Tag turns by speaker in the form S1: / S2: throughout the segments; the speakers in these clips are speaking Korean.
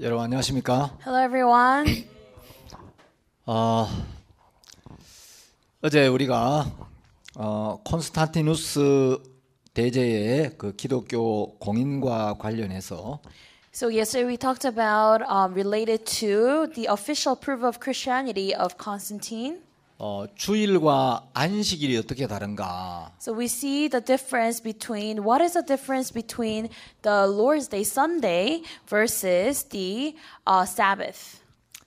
S1: 여러분 안녕하십니까?
S2: Hello, everyone.
S1: 어, 어제 우리가 어, 콘스탄티누스 대제의 그 기독교 공인과 관련해서
S2: So yesterday we talked about um, related to the official proof of Christianity of Constantine.
S1: 어, 주일과 안식일이 어떻게 다른가?
S2: So we see the difference between what is the difference between the Lord's Day Sunday versus the uh, Sabbath.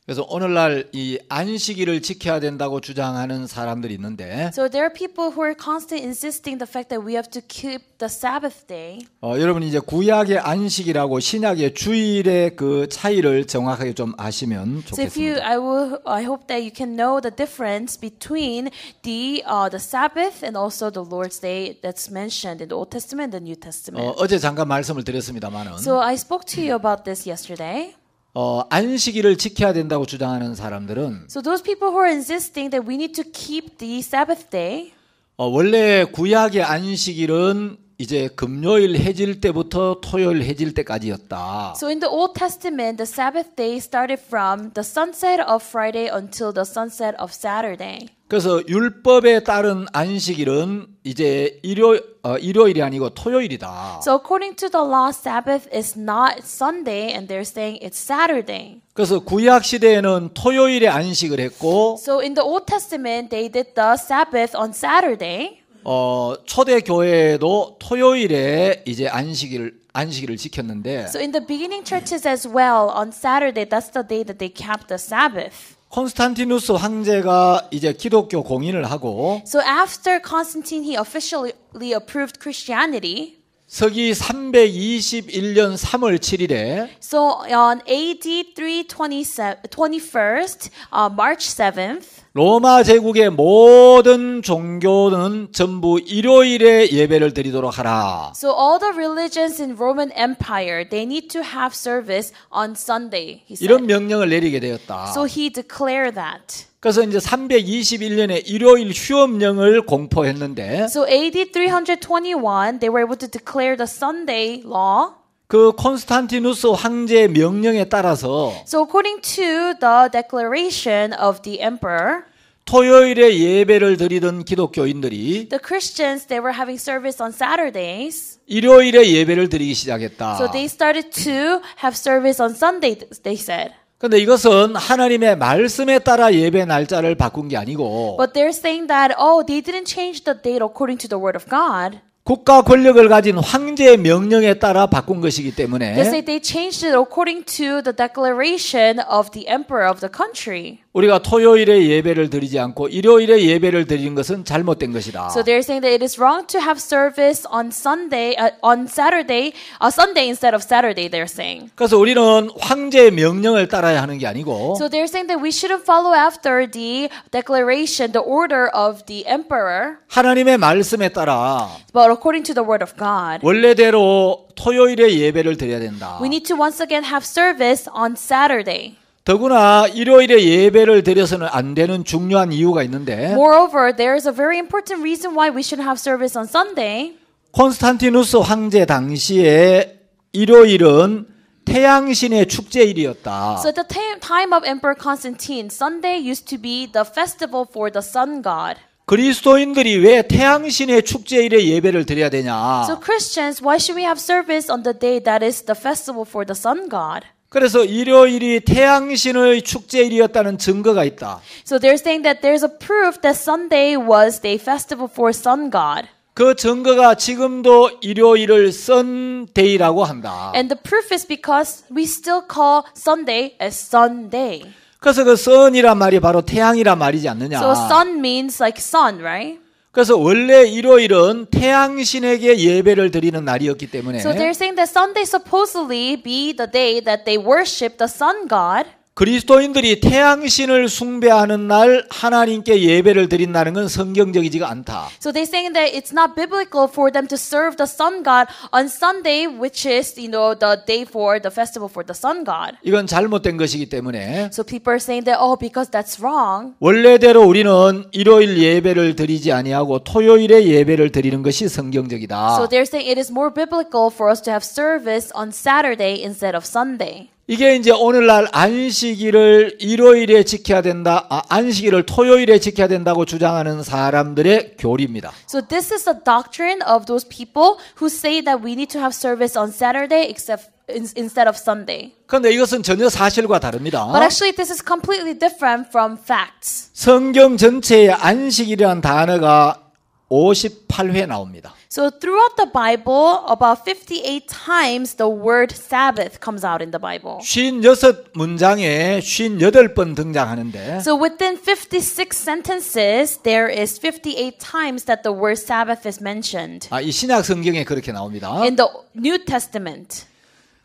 S1: 그래서 오늘날 이 안식일을 지켜야 된다고 주장하는 사람들이 있는데
S2: So there are people who are constantly insisting the fact that we have to keep the Sabbath day.
S1: 어, 여러분 이제 구약의 안식일하고 신약의 주일의 그 차이를 정확하게 좀 아시면
S2: So if you,
S1: 좋겠습니다.
S2: I will, I hope that you can know the difference between the uh, the Sabbath and also the Lord's Day that's mentioned in the Old Testament and the New Testament.
S1: 어, 어제 잠깐 말씀을 드렸습니다만은
S2: So I spoke to you about this yesterday.
S1: 어, 안식일을 지켜야 된다고 주장하는 사람들은
S2: So those people who are insisting that we need to keep the Sabbath day,
S1: 어, 원래 구약의 안식일은 이제 금요일 해질 때부터 토요일 해질 때까지였다.
S2: so in the Old Testament, the Sabbath day started from the sunset of Friday until the sunset of Saturday.
S1: 그래서 율법에 따른 안식일은 이제 일요 어, 일요일이 아니고 토요일이다.
S2: So according to the law, Sabbath is not Sunday, and they're saying it's Saturday.
S1: 그래서 구약 시대에는 토요일에 안식을 했고
S2: So in the Old Testament, they did the Sabbath on Saturday.
S1: 어, 초대 교회에도 토요일에 이제 안식일 안식일을 지켰는데
S2: So in the beginning churches as well, on Saturday, that's the day that they kept the Sabbath.
S1: 콘스탄티누스 황제가 이제 기독교 공인을 하고
S2: So after Constantine, he officially approved Christianity.
S1: 서기 321년 3월 7일에
S2: So on AD 327, 21st, uh, March 7th,
S1: 로마 제국의 모든 종교는 전부 일요일에 예배를 드리도록 하라.
S2: so all the religions in Roman Empire, they need to have service on Sunday, he said.
S1: 이런 명령을 내리게 되었다.
S2: So he declared that.
S1: 그래서 이제 321년에 일요일 휴업령을 공포했는데
S2: So AD 321, they were able to declare the Sunday law.
S1: 그 콘스탄티누스 황제의 명령에 따라서
S2: So according to the declaration of the emperor,
S1: 토요일에 예배를 드리던 기독교인들이
S2: the Christians they were having service on Saturdays.
S1: 일요일에 예배를 드리기 시작했다.
S2: So they started to have service on Sunday, they said.
S1: 근데 이것은 하나님의 말씀에 따라 예배 날짜를 바꾼 게 아니고
S2: But they're saying that, oh, they didn't change the date according to the word of God.
S1: 국가 권력을 가진 황제의 명령에 따라 바꾼 것이기
S2: They
S1: 때문에
S2: say they changed it according to the declaration of the emperor of the country.
S1: 우리가 토요일에 예배를 드리지 않고 일요일에 예배를 드리는 것은 잘못된 것이다.
S2: So they're saying that it is wrong to have service on Sunday, uh, on Saturday, uh, Sunday instead of Saturday, they're saying.
S1: 그래서 우리는 황제의 명령을 따라야 하는 게 아니고
S2: So they're saying that we shouldn't follow after the declaration, the order of the emperor,
S1: 하나님의 말씀에 따라
S2: but according to the word of God.
S1: 원래대로 토요일에 예배를 드려야 된다.
S2: We need to once again have service on Saturday.
S1: 더구나 일요일에 예배를 드려서는 안 되는 중요한 이유가 있는데
S2: Moreover, there is a very important reason why we should have service on Sunday.
S1: 콘스탄티누스 황제 당시에 일요일은 태양신의 축제일이었다.
S2: So at the time of Emperor Constantine, Sunday used to be the festival for the sun god.
S1: 그리스도인들이 왜 태양신의 축제일에 예배를 드려야 되냐?
S2: So Christians, why should we have service on the day that is the festival for the sun god?
S1: 그래서 일요일이 태양신의 축제일이었다는 증거가 있다.
S2: So they're saying that there's a proof that Sunday was the festival for sun god.
S1: 그 증거가 지금도 일요일을 썬데이라고 한다.
S2: And the proof is because we still call Sunday as Sunday.
S1: 그래서 그 선이란 말이 바로 태양이란 말이지 않느냐.
S2: So sun means like sun, right?
S1: 그래서 원래 일요일은 태양신에게 예배를 드리는 날이었기 때문에
S2: So they're saying that Sunday supposedly be the day that they worship the sun god.
S1: 그리스도인들이 태양신을 숭배하는 날 하나님께 예배를 드린다는 건 성경적이지가 않다.
S2: So they're saying that it's not biblical for them to serve the sun god on Sunday, which is, you know, the day for the festival for the sun god.
S1: 이건 잘못된 것이기 때문에
S2: So people are saying that, oh, because that's wrong.
S1: 원래대로 우리는 일요일 예배를 드리지 아니하고 토요일에 예배를 드리는 것이 성경적이다.
S2: So they're saying it is more biblical for us to have service on Saturday instead of Sunday.
S1: 이게 이제 오늘날 안식일을 일요일에 지켜야 된다, 아, 안식일을 토요일에 지켜야 된다고 주장하는 사람들의 교리입니다.
S2: So this is the doctrine of those people who say that we need to have service on Saturday except in- instead of Sunday.
S1: 그런데 이것은 전혀 사실과 다릅니다.
S2: But actually this is completely different from facts.
S1: 성경 전체에 안식일이라는 단어가 58회 나옵니다.
S2: So throughout the Bible, about 58 times the word Sabbath comes out in the Bible.
S1: 56 문장에 58번 등장하는데
S2: So within 56 sentences, there is 58 times that the word Sabbath is mentioned
S1: 아, 이 신약 성경에 그렇게 나옵니다.
S2: in the New Testament.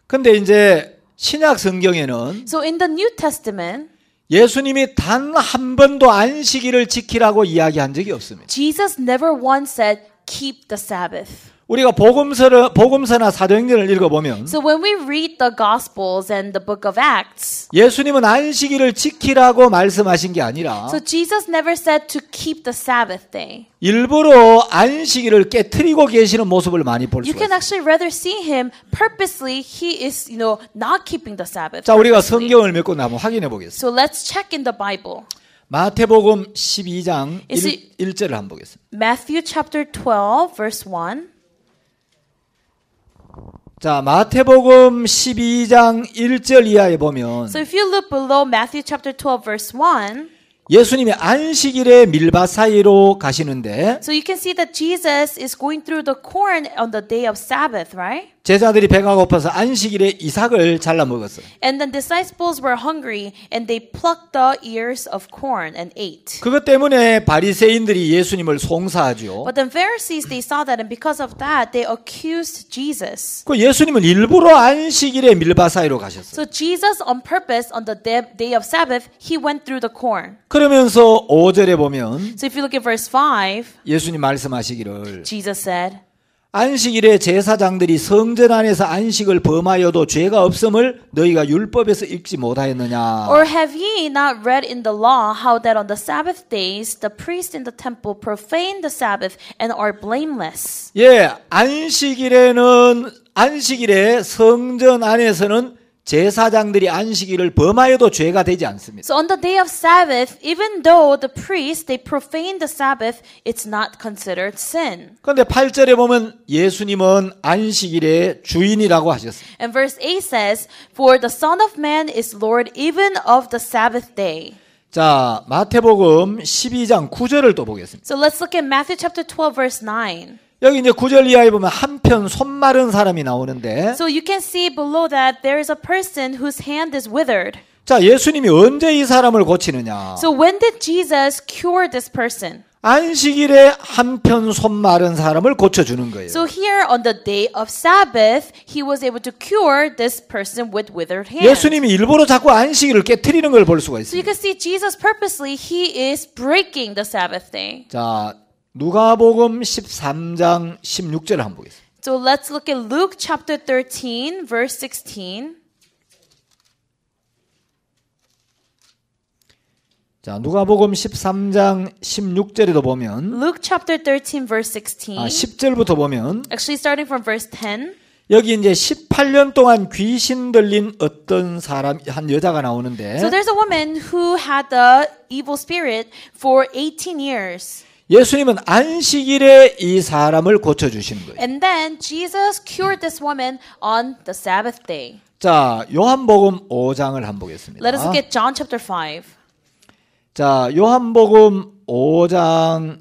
S1: 근데 이제 신약 성경에는
S2: So in the New Testament,
S1: 예수님이 단 한 번도 안식일을 지키라고 이야기한 적이 없습니다.
S2: Jesus never once said, keep the Sabbath.
S1: 우리가 복음서를 복음서나 사도행전을 읽어보면
S2: So when we read the Gospels and the book of Acts,
S1: 예수님은 안식일을 지키라고 말씀하신 게 아니라
S2: so Jesus never said to keep the Sabbath day.
S1: 일부러 안식일을 깨뜨리고 계시는 모습을 많이 볼
S2: You
S1: 수가
S2: can
S1: 있어요.
S2: actually rather see him purposely, he is, you know, not keeping the Sabbath.
S1: 자, 우리가
S2: purposely.
S1: 성경을 몇권 한번 확인해 보겠습니다.
S2: So let's check in the Bible.
S1: 마태복음 12장
S2: Is
S1: 1, 1절을 한번 보겠습니다.
S2: Matthew chapter 12, verse 1.
S1: 자, 마태복음 12장 1절 이하에 보면
S2: So if you look below Matthew chapter 12, verse 1,
S1: 예수님이 안식일의 밀밭 사이로 가시는데
S2: so you can see that Jesus is going through the corn on the day of Sabbath, right?
S1: 제자들이 배가 고파서 안식일에 이삭을 잘라 먹었어요.
S2: And the disciples were hungry and they plucked the ears of corn and ate.
S1: 그것 때문에 바리새인들이 예수님을 송사하죠.
S2: But the Pharisees, they saw that and because of that, they accused Jesus.
S1: 그 예수님은 일부러 안식일에 밀밭 사이로 가셨어요.
S2: So Jesus, on purpose, on the day day of Sabbath, he went through the corn.
S1: 그러면서 5절에 보면
S2: So if you look at verse 5,
S1: 예수님 말씀하시기를
S2: Jesus said,
S1: 안식일에 제사장들이 성전 안에서 안식을 범하여도 죄가 없음을 너희가 율법에서 읽지 못하였느냐.
S2: Or have ye not read in the law how that on the Sabbath days the priests in the temple profane the Sabbath and are blameless?
S1: 예, 안식일에는 안식일에 성전 안에서는 제사장들이 안식일을 범하여도 죄가 되지 않습니다.
S2: So on the day of Sabbath, even though the priests they profane the Sabbath, it's not considered sin.
S1: 그런데 8절에 보면 예수님은 안식일의 주인이라고 하셨습니다.
S2: And verse 8 says, For the Son of Man is Lord even of the Sabbath day.
S1: 자, 마태복음 12장 9절을 또 보겠습니다.
S2: So let's look at Matthew chapter 12, verse 9.
S1: 여기 이제 9절 이하에 보면 한편 손 마른 사람이 나오는데
S2: So you can see below that there is a person whose hand is withered.
S1: 자, 예수님이 언제 이 사람을 고치느냐?
S2: So when did Jesus cure this person?
S1: 안식일에 한편 손 마른 사람을 고쳐 주는 거예요.
S2: So here on the day of Sabbath, he was able to cure this person with withered hand.
S1: 예수님이 일부러 자꾸 안식일을 깨뜨리는 걸 볼 수가
S2: So you
S1: 있습니다.
S2: can see Jesus purposely, he is breaking the Sabbath day.
S1: 자, 누가복음 13장 16절을 한번 보겠습니다.
S2: So let's look at Luke chapter 13, verse 16.
S1: 자, 누가복음 13장 16절에도 보면
S2: Luke chapter 13, verse 16.
S1: 아, 10절부터 보면
S2: Actually, starting from verse 10.
S1: 여기 이제 18년 동안 귀신 들린 어떤 사람 한 여자가 나오는데
S2: So there's a woman who had the evil spirit for 18 years.
S1: 예수님은 안식일에 이 사람을 고쳐 주시는 거예요.
S2: And then Jesus cured this woman on the Sabbath day.
S1: 자, 요한복음 5장을 한번 보겠습니다.
S2: Let us look at John chapter 5.
S1: 자, 요한복음 5장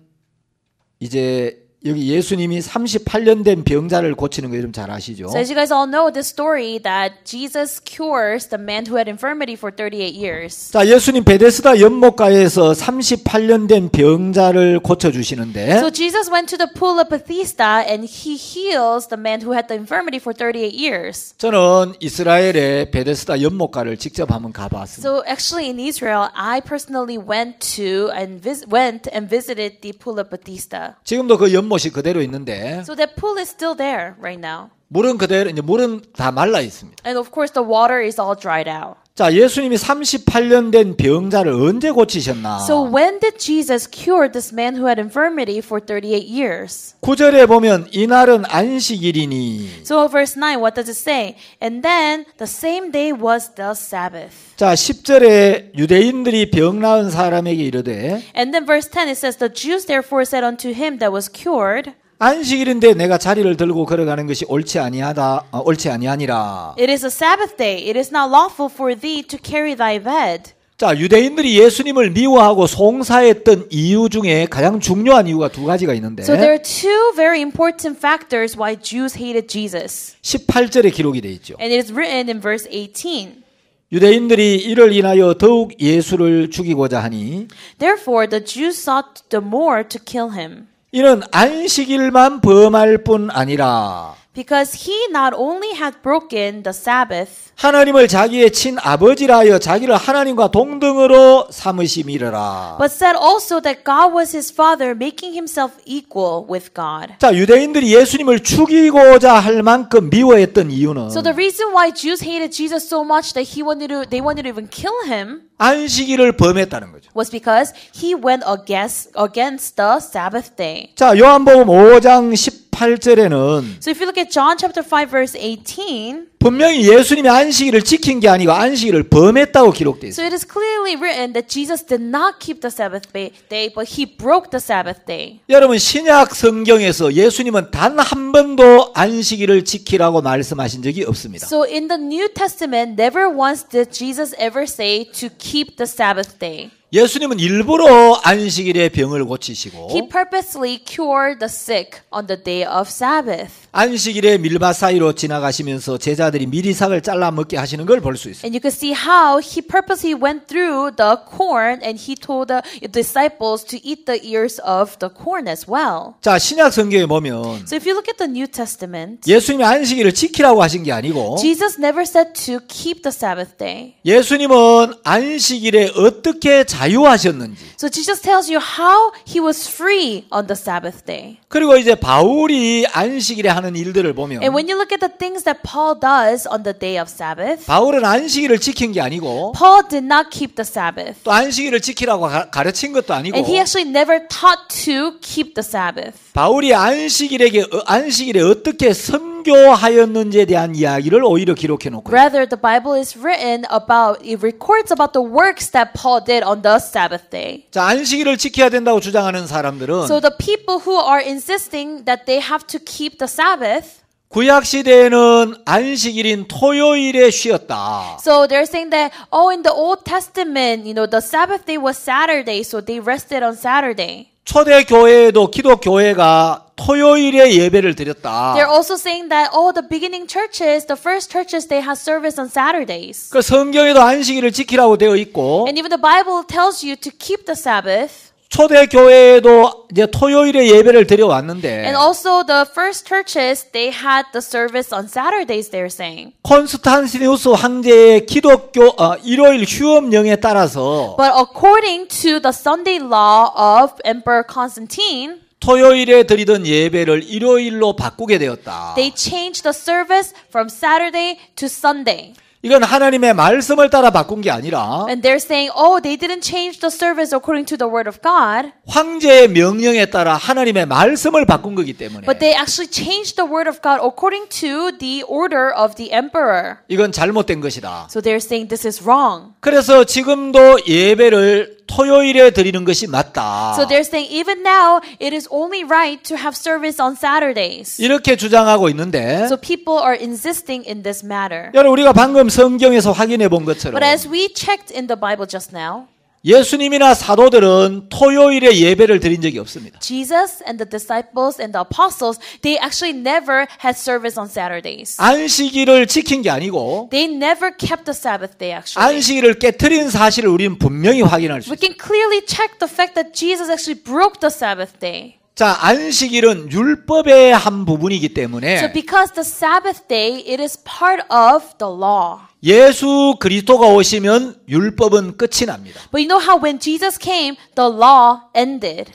S1: 이제 여기 예수님이 38년 된 병자를 고치는 거 여러분 잘 아시죠?
S2: So as you guys all know this story that Jesus cures the man who had infirmity for 38 years.
S1: 자, 예수님 베데스다 연못가에서 38년 된 병자를 고쳐 주시는데
S2: So Jesus went to the pool of Bethesda and he heals the man who had the infirmity for 38 years.
S1: 저는 이스라엘의 베데스다 연못가를 직접 한번 가 봤습니다.
S2: So actually in Israel, I personally went to and vis- went and visited the pool of Bethesda.
S1: 지금도 그 연못 이 그대로 있는데
S2: So that pool is still there right now.
S1: 물은 그대로 이제 물은 다 말라 있습니다.
S2: And of course, the water is all dried out.
S1: 자, 예수님이 38년 된 병자를 언제 고치셨나?
S2: So when did Jesus cure this man who had infirmity for 38 years?
S1: 9절에 보면 이날은 안식일이니.
S2: So verse 9, what does it say? And then the same day was the Sabbath.
S1: 자, 10절에 유대인들이 병 나은 사람에게 이르되
S2: And then verse 10, it says, The Jews therefore said unto him that was cured,
S1: 안식일인데 내가 자리를 들고 걸어가는 것이 옳지 아니하다 어, 옳지 아니하니라.
S2: It is a Sabbath day. It is not lawful for thee to carry thy bed.
S1: 자, 유대인들이 예수님을 미워하고 송사했던 이유 중에 가장 중요한 이유가 두 가지가 있는데
S2: So there are two very important factors why Jews hated Jesus.
S1: 18절에 기록이 돼 있죠.
S2: And it is written in verse 18.
S1: 유대인들이 이를 인하여 더욱 예수를 죽이고자 하니
S2: Therefore, the Jews sought the more to kill him,
S1: 이는 안식일만 범할 뿐 아니라
S2: because he not only had broken the Sabbath,
S1: 하나님을 자기의 친 아버지라 하여 자기를 하나님과 동등으로 삼으심이라.
S2: but said also that God was his father, making himself equal with God.
S1: 자, 유대인들이 예수님을 죽이고자 할 만큼 미워했던 이유는
S2: So the reason why Jews hated Jesus so much that he wanted to, they wanted to even kill him
S1: 안식일을 범했다는 거죠.
S2: was because he went against against the Sabbath day.
S1: 자, 요한복음 5장 18절에는
S2: So if you look at John chapter 5 verse 18,
S1: 분명히 예수님이 안식일을 지킨 게 아니고 안식일을 범했다고 기록돼
S2: so
S1: 있어요.
S2: it is clearly written that Jesus did not keep the Sabbath ba- day, but he broke the Sabbath day.
S1: 여러분 신약 성경에서 예수님은 단 한 번도 안식일을 지키라고 말씀하신 적이 없습니다.
S2: So in the New Testament, never once did Jesus ever say to keep the Sabbath day.
S1: 예수님은 일부러 안식일에 병을 고치시고
S2: He purposely cured the sick on the day of Sabbath.
S1: 안식일에 밀밭 사이로 지나가시면서 제자들 이 미리삭을 잘라 먹게 하시는 걸 볼 수 있어요.
S2: And you can see how he purposely went through the corn and he told the disciples to eat the ears of the corn as well.
S1: 자, 신약 성경에 보면
S2: So if you look at the New Testament,
S1: 예수님이 안식일을 지키라고 하신 게 아니고
S2: Jesus never said to keep the Sabbath day.
S1: 예수님은 안식일에 어떻게 자유하셨는지
S2: So Jesus tells you how he was free on the Sabbath day.
S1: 그리고 이제 바울이 안식일에 하는 일들을 보면
S2: And when you look at the things that Paul does on the day of Sabbath,
S1: 바울은 안식일을 지킨 게 아니고
S2: Paul did not keep the Sabbath.
S1: 또 안식일을 지키라고 가, 가르친 것도 아니고
S2: And he actually never taught to keep the Sabbath.
S1: 바울이 안식일에게 어, 안식일에 어떻게 선교하였는지에 대한 이야기를 오히려 기록해 놓고.
S2: Rather, the Bible is written about, it records about the works that Paul did on the Sabbath day.
S1: 자, 안식일을 지켜야 된다고 주장하는 사람들은
S2: So the people who are insisting that they have to keep the Sabbath,
S1: 구약 시대에는 안식일인 토요일에 쉬었다.
S2: so they're saying that, oh, in the Old Testament, you know, the Sabbath day was Saturday, so they rested on Saturday.
S1: 초대 교회에도 기독 교회가 토요일에 예배를 드렸다.
S2: They're also saying that, oh, the beginning churches, the first churches, they have service on Saturdays.
S1: 그 성경에도 안식일을 지키라고 되어 있고
S2: And even the Bible tells you to keep the Sabbath.
S1: 초대 교회에도 이제 토요일에 예배를 드려왔는데
S2: And also the first churches, they had the service on Saturdays, they're saying.
S1: 콘스탄티누스 황제의 기독교 어, 일요일 휴업령에 따라서
S2: But according to the Sunday law of Emperor Constantine,
S1: 토요일에 드리던 예배를 일요일로 바꾸게 되었다.
S2: they changed the service from Saturday to Sunday.
S1: 이건 하나님의 말씀을 따라 바꾼 게 아니라
S2: And they're saying, oh, they didn't change the service according to the word of God,
S1: 황제의 명령에 따라 하나님의 말씀을 바꾼 거기 때문에
S2: but they actually changed the word of God according to the order of the emperor.
S1: 이건 잘못된 것이다.
S2: So they're saying this is wrong.
S1: 그래서 지금도 예배를 토요일에 드리는 것이 맞다.
S2: So they're saying even now it is only right to have service on Saturdays.
S1: 이렇게 주장하고 있는데
S2: So people are insisting in this matter.
S1: 여러분 우리가 방금 성경에서 확인해 본 것처럼
S2: But as we checked in the Bible just now,
S1: 예수님이나 사도들은 토요일에 예배를 드린 적이 없습니다.
S2: Jesus and the disciples and the apostles, they actually never had service on Saturdays.
S1: 안식일을 지킨 게 아니고
S2: They never kept the Sabbath day actually.
S1: 안식일을 깨뜨린 사실을 우리는 분명히 확인할 수
S2: We
S1: 있습니다.
S2: can clearly check the fact that Jesus actually broke the Sabbath day.
S1: 자, 안식일은 율법의 한 부분이기
S2: So
S1: 때문에
S2: because the Sabbath day, it is part of the law.
S1: 예수 그리스도가 오시면 율법은 끝이 납니다.
S2: But you know how when Jesus came, the law ended.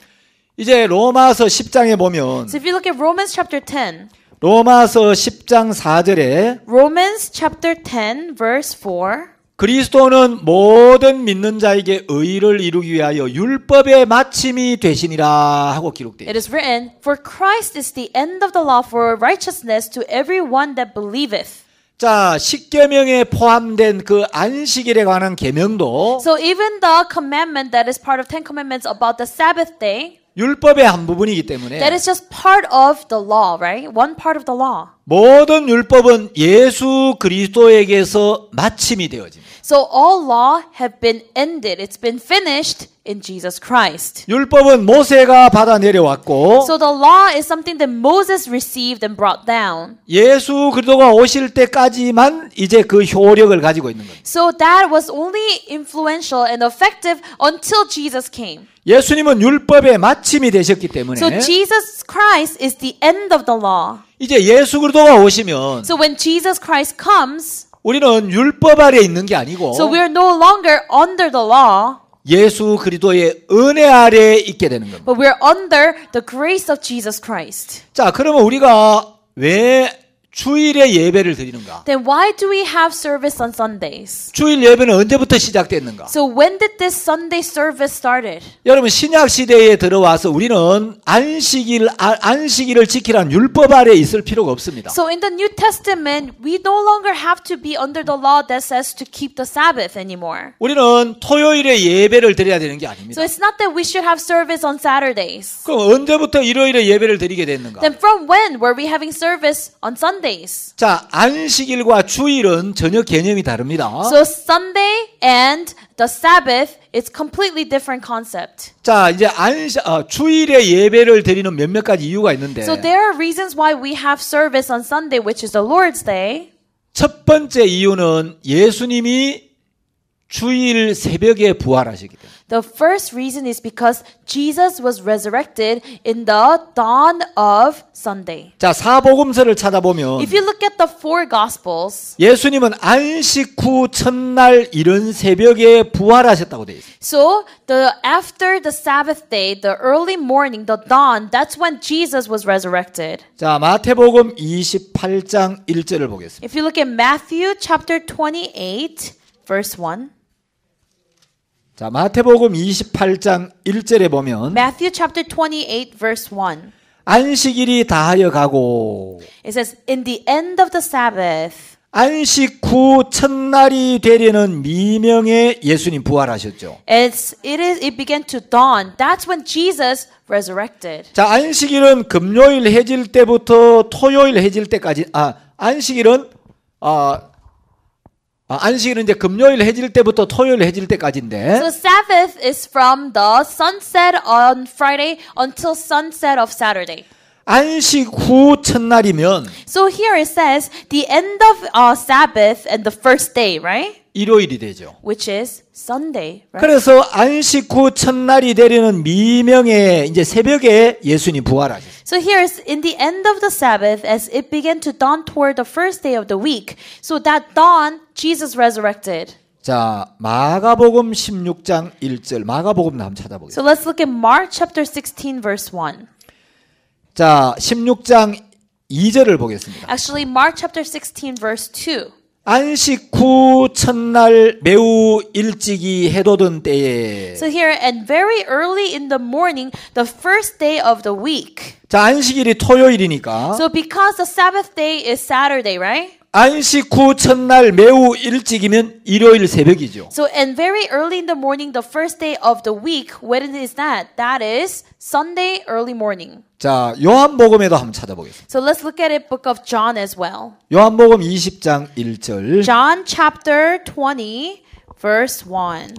S1: 이제 로마서 10장에 보면
S2: So if you look at Romans chapter 10,
S1: 로마서 10장 4절에
S2: Romans chapter 10 verse 4.
S1: 그리스도는 모든 믿는 자에게 의를 이루기 위하여 율법의 마침이 되시니라 하고 기록되어
S2: It is written, For Christ is the end of the law for righteousness to everyone that believeth.
S1: 자, 십계명에 포함된 그 안식일에 관한 계명도
S2: So even the commandment that is part of Ten Commandments about the Sabbath day,
S1: 율법의 한 부분이기 때문에
S2: that is just part of the law, right? One part of the law.
S1: 모든 율법은 예수 그리스도에게서 마침이 되어집니다.
S2: So all law have been ended. It's been finished in Jesus Christ.
S1: 율법은 모세가 받아 내려왔고
S2: So the law is something that Moses received and brought down.
S1: 예수 그리스도가 오실 때까지만 이제 그 효력을 가지고 있는 겁니다.
S2: So that was only influential and effective until Jesus came.
S1: 예수님은 율법의 마침이 되셨기 때문에
S2: So Jesus Christ is the end of the law.
S1: 이제 예수 그리스도가 오시면
S2: So when Jesus Christ comes,
S1: 우리는 율법 아래 있는 게 아니고
S2: so we are no longer under the law,
S1: 예수 그리스도의 은혜 아래 있게 되는 겁니다.
S2: but we are under the grace of Jesus Christ.
S1: 자, 그러면 우리가 왜 주일에 예배를 드리는가?
S2: Then why do we have service on Sundays?
S1: 주일 예배는 언제부터 시작됐는가?
S2: So when did this Sunday service started?
S1: 여러분 신약 시대에 들어와서 우리는 안식일 아- 안식일을 지키라는 율법 아래 있을 필요가 없습니다.
S2: So in the New Testament, we no longer have to be under the law that says to keep the Sabbath anymore.
S1: 우리는 토요일에 예배를 드려야 되는 게 아닙니다.
S2: So it's not that we should have service on Saturdays.
S1: 그럼 언제부터 일요일에 예배를 드리게 됐는가?
S2: Then from when were we having service on Sundays?
S1: 자, 안식일과 주일은 전혀 개념이 다릅니다.
S2: So Sunday and the Sabbath is completely different concept.
S1: 자, 이제 안시, 어, 주일에 예배를 드리는 몇몇 가지 이유가 있는데
S2: So there are reasons why we have service on Sunday, which is the Lord's Day.
S1: 첫 번째 이유는 예수님이 주일 새벽에 부활하시기 때문에.
S2: The first reason is because Jesus was resurrected in the dawn of Sunday.
S1: 자, 사복음서를 찾아보면
S2: If you look at the four gospels,
S1: 예수님은 안식 후 첫날 이른 새벽에 부활하셨다고 되어 있어요.
S2: so the after the Sabbath day, the early morning, the dawn, that's when Jesus was resurrected.
S1: 자, 마태복음 28장 1절을 보겠습니다.
S2: If you look at Matthew chapter 28, verse 1.
S1: 자, 마태복음 28장 1절에 보면
S2: Matthew chapter 28, verse 1.
S1: 안식일이 다하여 가고
S2: It says, In the end of the Sabbath,
S1: 안식 후 첫날이 되려는 미명에 예수님 부활하셨죠.
S2: it's, it, is, it began to dawn. That's when Jesus resurrected.
S1: 자, 안식일은 금요일 해질 때부터 토요일 해질 때까지 아, 안식일은 아, 아, 안식일은 이제 금요일 해질 때부터 토요일 해질 때까지인데
S2: So Sabbath is from the sunset on Friday until sunset of Saturday.
S1: 안식 후 첫날이면
S2: So here it says the end of uh, Sabbath and the first day, right?
S1: 일요일이 되죠.
S2: Which is Sunday, right?
S1: 그래서 안식 후 첫날이 되려는 미명에 이제 새벽에 예수님 부활하셨어요.
S2: So here is in the end of the Sabbath as it began to dawn toward the first day of the week. So that dawn, Jesus resurrected.
S1: 자, 마가복음 16장 1절. 마가복음도 한번 찾아보겠습니다.
S2: So let's look at Mark chapter 16 verse 1.
S1: 자, 16장 2절을 보겠습니다.
S2: Actually, Mark chapter 16 verse 2.
S1: 안식 후 첫날 매우 일찍이 해돋은 때에
S2: So here, and very early in the morning, the first day of the week.
S1: 자, 안식일이 토요일이니까
S2: So because the Sabbath day is Saturday, right?
S1: 안식 후 첫날 매우 일찍이면 일요일 새벽이죠.
S2: So and very early in the morning, the first day of the week, when is that? That is Sunday early morning.
S1: 자, 요한복음에도 한번 찾아보겠습니다.
S2: So let's look at it, book of John as well.
S1: 요한복음 20장 1절.
S2: John chapter 20, verse 1.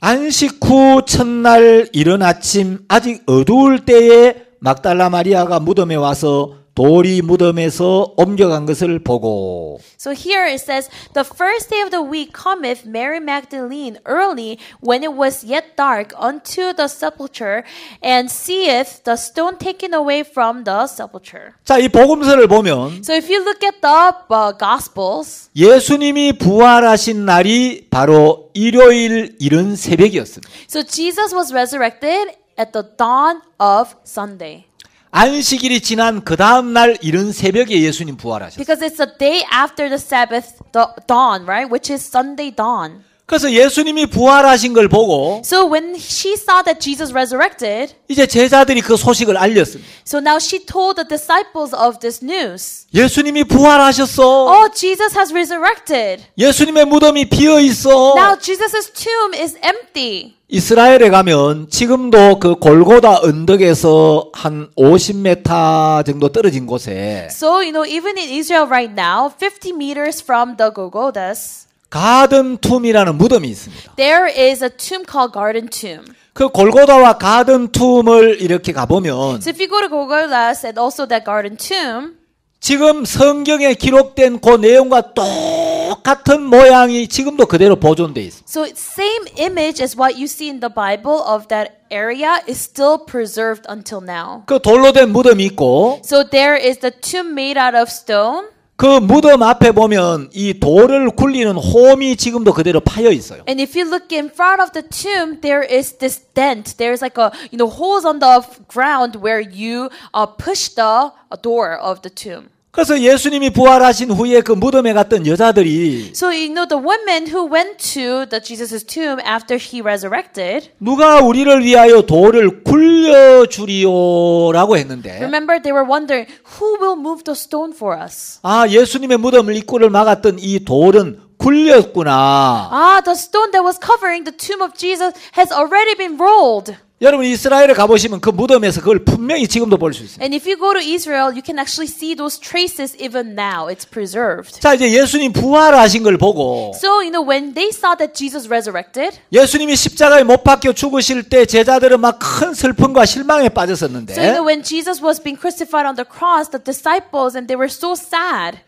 S1: 안식 후 첫날 이른 아침 아직 어두울 때에 막달라 마리아가 무덤에 와서 돌이 무덤에서 옮겨간 것을 보고
S2: So here it says, The first day of the week cometh Mary Magdalene early, when it was yet dark, unto the sepulchre, and seeth the stone taken away from the sepulchre.
S1: 자, 이 복음서를 보면
S2: So if you look at the uh, Gospels,
S1: 예수님이 부활하신 날이 바로 일요일 이른 새벽이었습니다.
S2: so Jesus was resurrected at the dawn of Sunday.
S1: 안식일이 지난 그 다음 날 이른 새벽에 예수님 부활하셨어요.
S2: Because it's the day after the Sabbath the dawn, right? Which is Sunday dawn.
S1: 그래서 예수님이 부활하신 걸 보고
S2: So when she saw that Jesus resurrected,
S1: 이제 제자들이 그 소식을 알렸습니다.
S2: so now she told the disciples of this news.
S1: 예수님이 부활하셨어.
S2: Oh, Jesus has resurrected.
S1: 예수님의 무덤이 비어 있어.
S2: Now Jesus' tomb is empty.
S1: 이스라엘에 가면 지금도 그 골고다 언덕에서 한 50m 정도 떨어진 곳에
S2: So, you know, even in Israel right now, 50 meters from the Golgothas,
S1: 가든 툼이라는 무덤이 있습니다.
S2: there is a tomb called Garden Tomb.
S1: 그 골고다와 가든 툼을 이렇게 가보면
S2: So if you go to Golgothas and also that Garden Tomb,
S1: 지금 성경에 기록된 그 내용과 똑같은 모양이 지금도 그대로 보존돼 있습니다.
S2: so same image as what you see in the Bible of that area is still preserved until now.
S1: 그 돌로 된 무덤이 있고
S2: So there is the tomb made out of stone.
S1: 그 무덤 앞에 보면 이 돌을 굴리는 홈이 지금도 그대로 파여 있어요.
S2: And if you look in front of the tomb, there is this dent. There's like a, you know, holes on the ground where you uh, push the uh, door of the tomb.
S1: 그래서 예수님이 부활하신 후에 그 무덤에 갔던 여자들이
S2: So you know the women who went to the Jesus' tomb after he resurrected.
S1: 누가 우리를 위하여 돌을 굴려 주리오라고 했는데
S2: Remember, they were wondering who will move the stone for us.
S1: 아 예수님의 무덤을 입구를 막았던 이 돌은 굴렸구나.
S2: Ah, the stone that was covering the tomb of Jesus has already been rolled.
S1: 여러분 이스라엘에 가보시면 그 무덤에서 그걸 분명히 지금도 볼 수 있어요.
S2: And if you go to Israel, you can actually see those traces even now. It's preserved.
S1: 자 이제 예수님 부활하신 걸 보고
S2: So, you know, when they saw that Jesus resurrected,
S1: 예수님이 십자가에 못 박혀 죽으실 때 제자들은 막 큰 슬픔과 실망에 빠졌었는데
S2: so you know, when Jesus was being crucified on the cross, the disciples and they were so sad.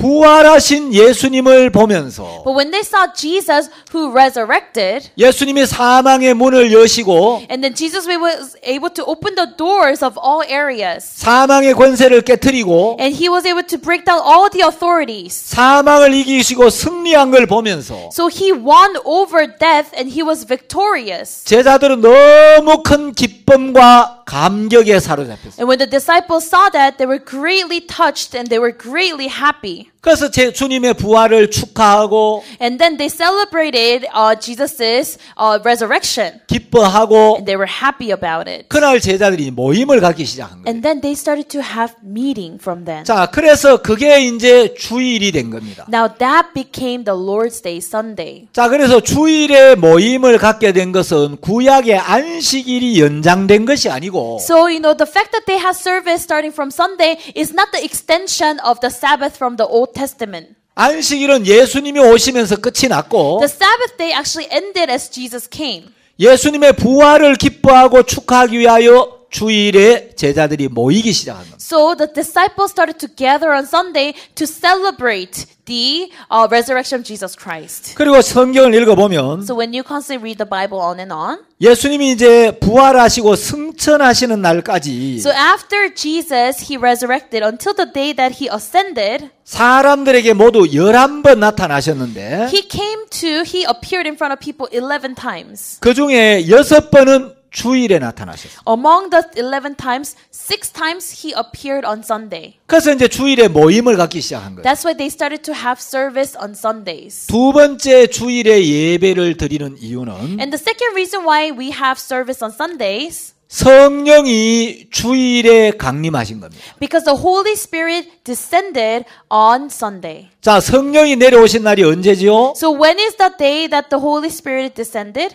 S1: 부활하신 예수님을 보면서
S2: But when they saw Jesus who resurrected,
S1: 예수님이 사망의 문을 여시고
S2: and then Jesus was able to open the doors of all areas,
S1: 사망의 권세를 깨뜨리고
S2: and he was able to break down all the authorities.
S1: 사망을 이기시고 승리한 걸 보면서
S2: So he won over death and he was victorious.
S1: 제자들은 너무 큰 기쁨과 감격에 사로잡혔어요.
S2: And when the disciples saw that, they were greatly touched and they were greatly happy.
S1: 그래서 제 주님의 부활을 축하하고
S2: And then they celebrated uh, Jesus' uh, resurrection.
S1: 기뻐하고
S2: And they were happy about it.
S1: 그날 제자들이 모임을 갖기 시작한 거예요.
S2: And then they started to have meeting from then.
S1: 자, 그래서 그게 이제 주일이 된 겁니다.
S2: Now that became the Lord's Day Sunday.
S1: 자, 그래서 주일에 모임을 갖게 된 것은 구약의 안식일이 연장된 것이 아니고
S2: So, you know, the fact that they had service starting from Sunday is not the extension of the Sabbath from the Old Testament.
S1: 안식일은 예수님이 오시면서 끝이 났고
S2: The Sabbath day actually ended as Jesus came.
S1: 예수님의 부활을 기뻐하고 축하하기 위하여 주일에 제자들이 모이기 시작한 겁니다.
S2: So the disciples started to gather on Sunday to celebrate the uh, resurrection of Jesus Christ.
S1: 그리고 성경을 읽어 보면
S2: So when you constantly read the Bible on and on,
S1: 예수님이 이제 부활하시고 승천하시는 날까지
S2: so after Jesus he resurrected until the day that he ascended,
S1: 사람들에게 모두 11번 나타나셨는데
S2: he came to he appeared in front of people 11 times.
S1: 그 중에 6번은 주일에 나타나셨어요.
S2: Among the 11 times, 6 times he appeared on Sunday.
S1: 그래서 이제 주일에 모임을 갖기 시작한 거예요.
S2: That's why they started to have service on Sundays.
S1: 두 번째 주일에 예배를 드리는 이유는
S2: And the second reason why we have service on Sundays
S1: 성령이 주일에 강림하신 겁니다.
S2: because the Holy Spirit descended on Sunday.
S1: 자, 성령이 내려오신 날이 언제지요?
S2: So when is the day that the Holy Spirit descended?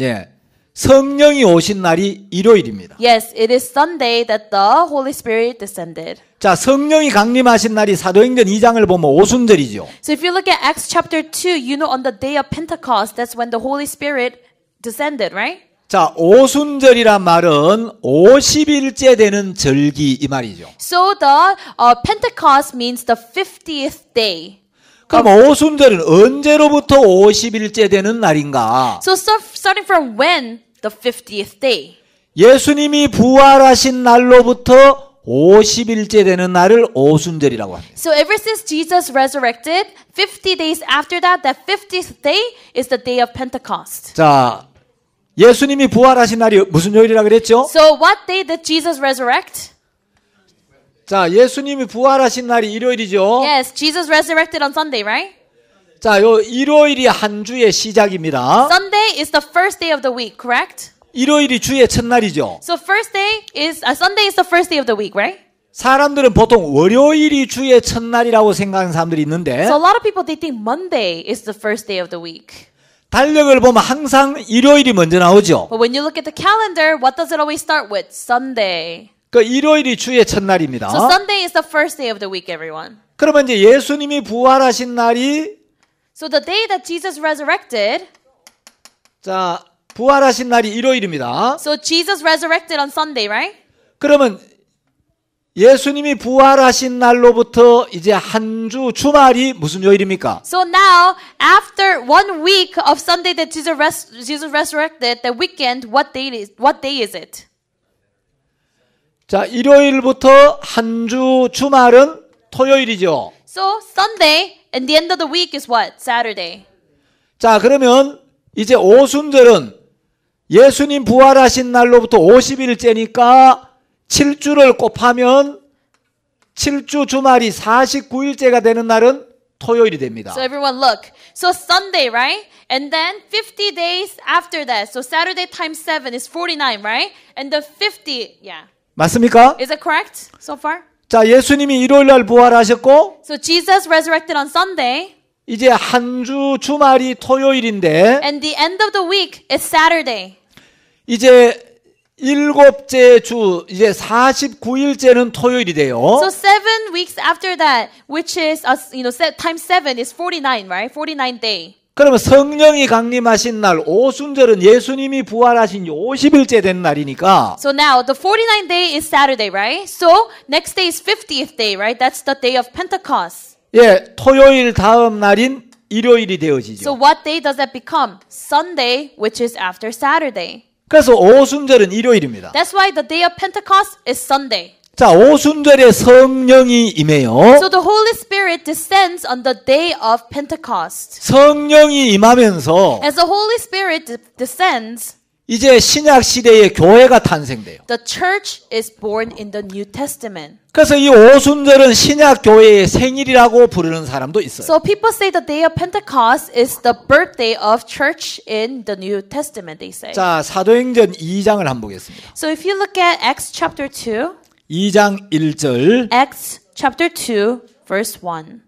S1: 예. 성령이 오신 날이 일요일입니다.
S2: Yes, it is Sunday that the Holy Spirit descended.
S1: 자, 성령이 강림하신 날이 사도행전 2장을 보면 오순절이죠.
S2: So if you look at Acts chapter 2, you know on the day of Pentecost, that's when the Holy Spirit descended, right?
S1: 자, 오순절이란 말은 50일째 되는 절기 이 말이죠.
S2: So the uh, Pentecost means the 50th day.
S1: 그럼 오순절은 언제로부터 50일째 되는 날인가?
S2: So start, starting from when the 50th day?
S1: 예수님이 부활하신 날로부터 50일째 되는 날을 오순절이라고 합니다.
S2: So ever since Jesus resurrected, 50 days after that, that 50th day is the day of Pentecost.
S1: 자, 예수님이 부활하신 날이 무슨 요일이라 그랬죠?
S2: So what day did Jesus resurrect?
S1: 자, 예수님이 부활하신 날이 일요일이죠.
S2: Yes, Jesus resurrected on Sunday, right?
S1: 자, 요 일요일이 한 주의 시작입니다.
S2: Sunday is the first day of the week, correct?
S1: 일요일이 주의 첫날이죠.
S2: So first day is uh, Sunday is the first day of the week, right?
S1: 사람들은 보통 월요일이 주의 첫날이라고 생각하는 사람들이 있는데
S2: So a lot of people they think Monday is the first day of the week.
S1: 달력을 보면 항상 일요일이 먼저 나오죠.
S2: But when you look at the calendar, what does it always start with? Sunday.
S1: 그 일요일이 주의 첫날입니다.
S2: So Sunday is the first day of the week, everyone.
S1: 그러면 이제 예수님이 부활하신 날이
S2: So the day that Jesus resurrected,
S1: 자, 부활하신 날이 일요일입니다.
S2: so Jesus resurrected on Sunday, right?
S1: 그러면 예수님이 부활하신 날로부터 이제 한 주 주말이 무슨 요일입니까?
S2: So now, after one week of Sunday that Jesus, res- Jesus resurrected, the weekend, what day is what day is it?
S1: 자, 일요일부터 한 주 주말은 토요일이죠.
S2: So Sunday and the end of the week is what? Saturday.
S1: 자, 그러면 이제 오순절은 예수님 부활하신 날로부터 50일째니까 7주를 곱하면 7주 주말이 49일째가 되는 날은 토요일이 됩니다.
S2: So everyone look. So Sunday, right? And then 50 days after that. So Saturday times 7 is 49, right? And the 50, yeah.
S1: 맞습니까?
S2: Is it correct so far?
S1: 자, 예수님이 일요일 날 부활하셨고
S2: So Jesus resurrected on Sunday,
S1: 이제 한 주 주말이 토요일인데
S2: and the end of the week is Saturday.
S1: 이제 일곱째 주 이제 49일째는 토요일이 돼요.
S2: So seven weeks after that, which is you know, times seven is 49, right? 49 day.
S1: 그러면 성령이 강림하신 날 오순절은 예수님이 부활하신 50일째 된 날이니까
S2: So now the 49th day is Saturday, right? So next day is 50th day, right? That's the day of Pentecost.
S1: 예, 토요일 다음 날인 일요일이
S2: So
S1: 되어지죠.
S2: what day does that become? Sunday, which is after Saturday.
S1: 그래서 오순절은 일요일입니다.
S2: That's why the day of Pentecost is Sunday.
S1: 자, 오순절에 성령이 임해요.
S2: So the Holy Spirit descends on the day of Pentecost.
S1: 성령이 임하면서
S2: As the Holy Spirit de- descends,
S1: 이제 신약 시대에 교회가 탄생돼요.
S2: the church is born in the New Testament.
S1: 그래서 이 오순절은 신약 교회의 생일이라고 부르는 사람도 있어요.
S2: So people say the day of Pentecost is the birthday of church in the New Testament, they say.
S1: 자, 사도행전 2장을 한번 보겠습니다.
S2: So if you look at Acts chapter 2,
S1: 2장 1절
S2: Acts chapter 2, verse 1.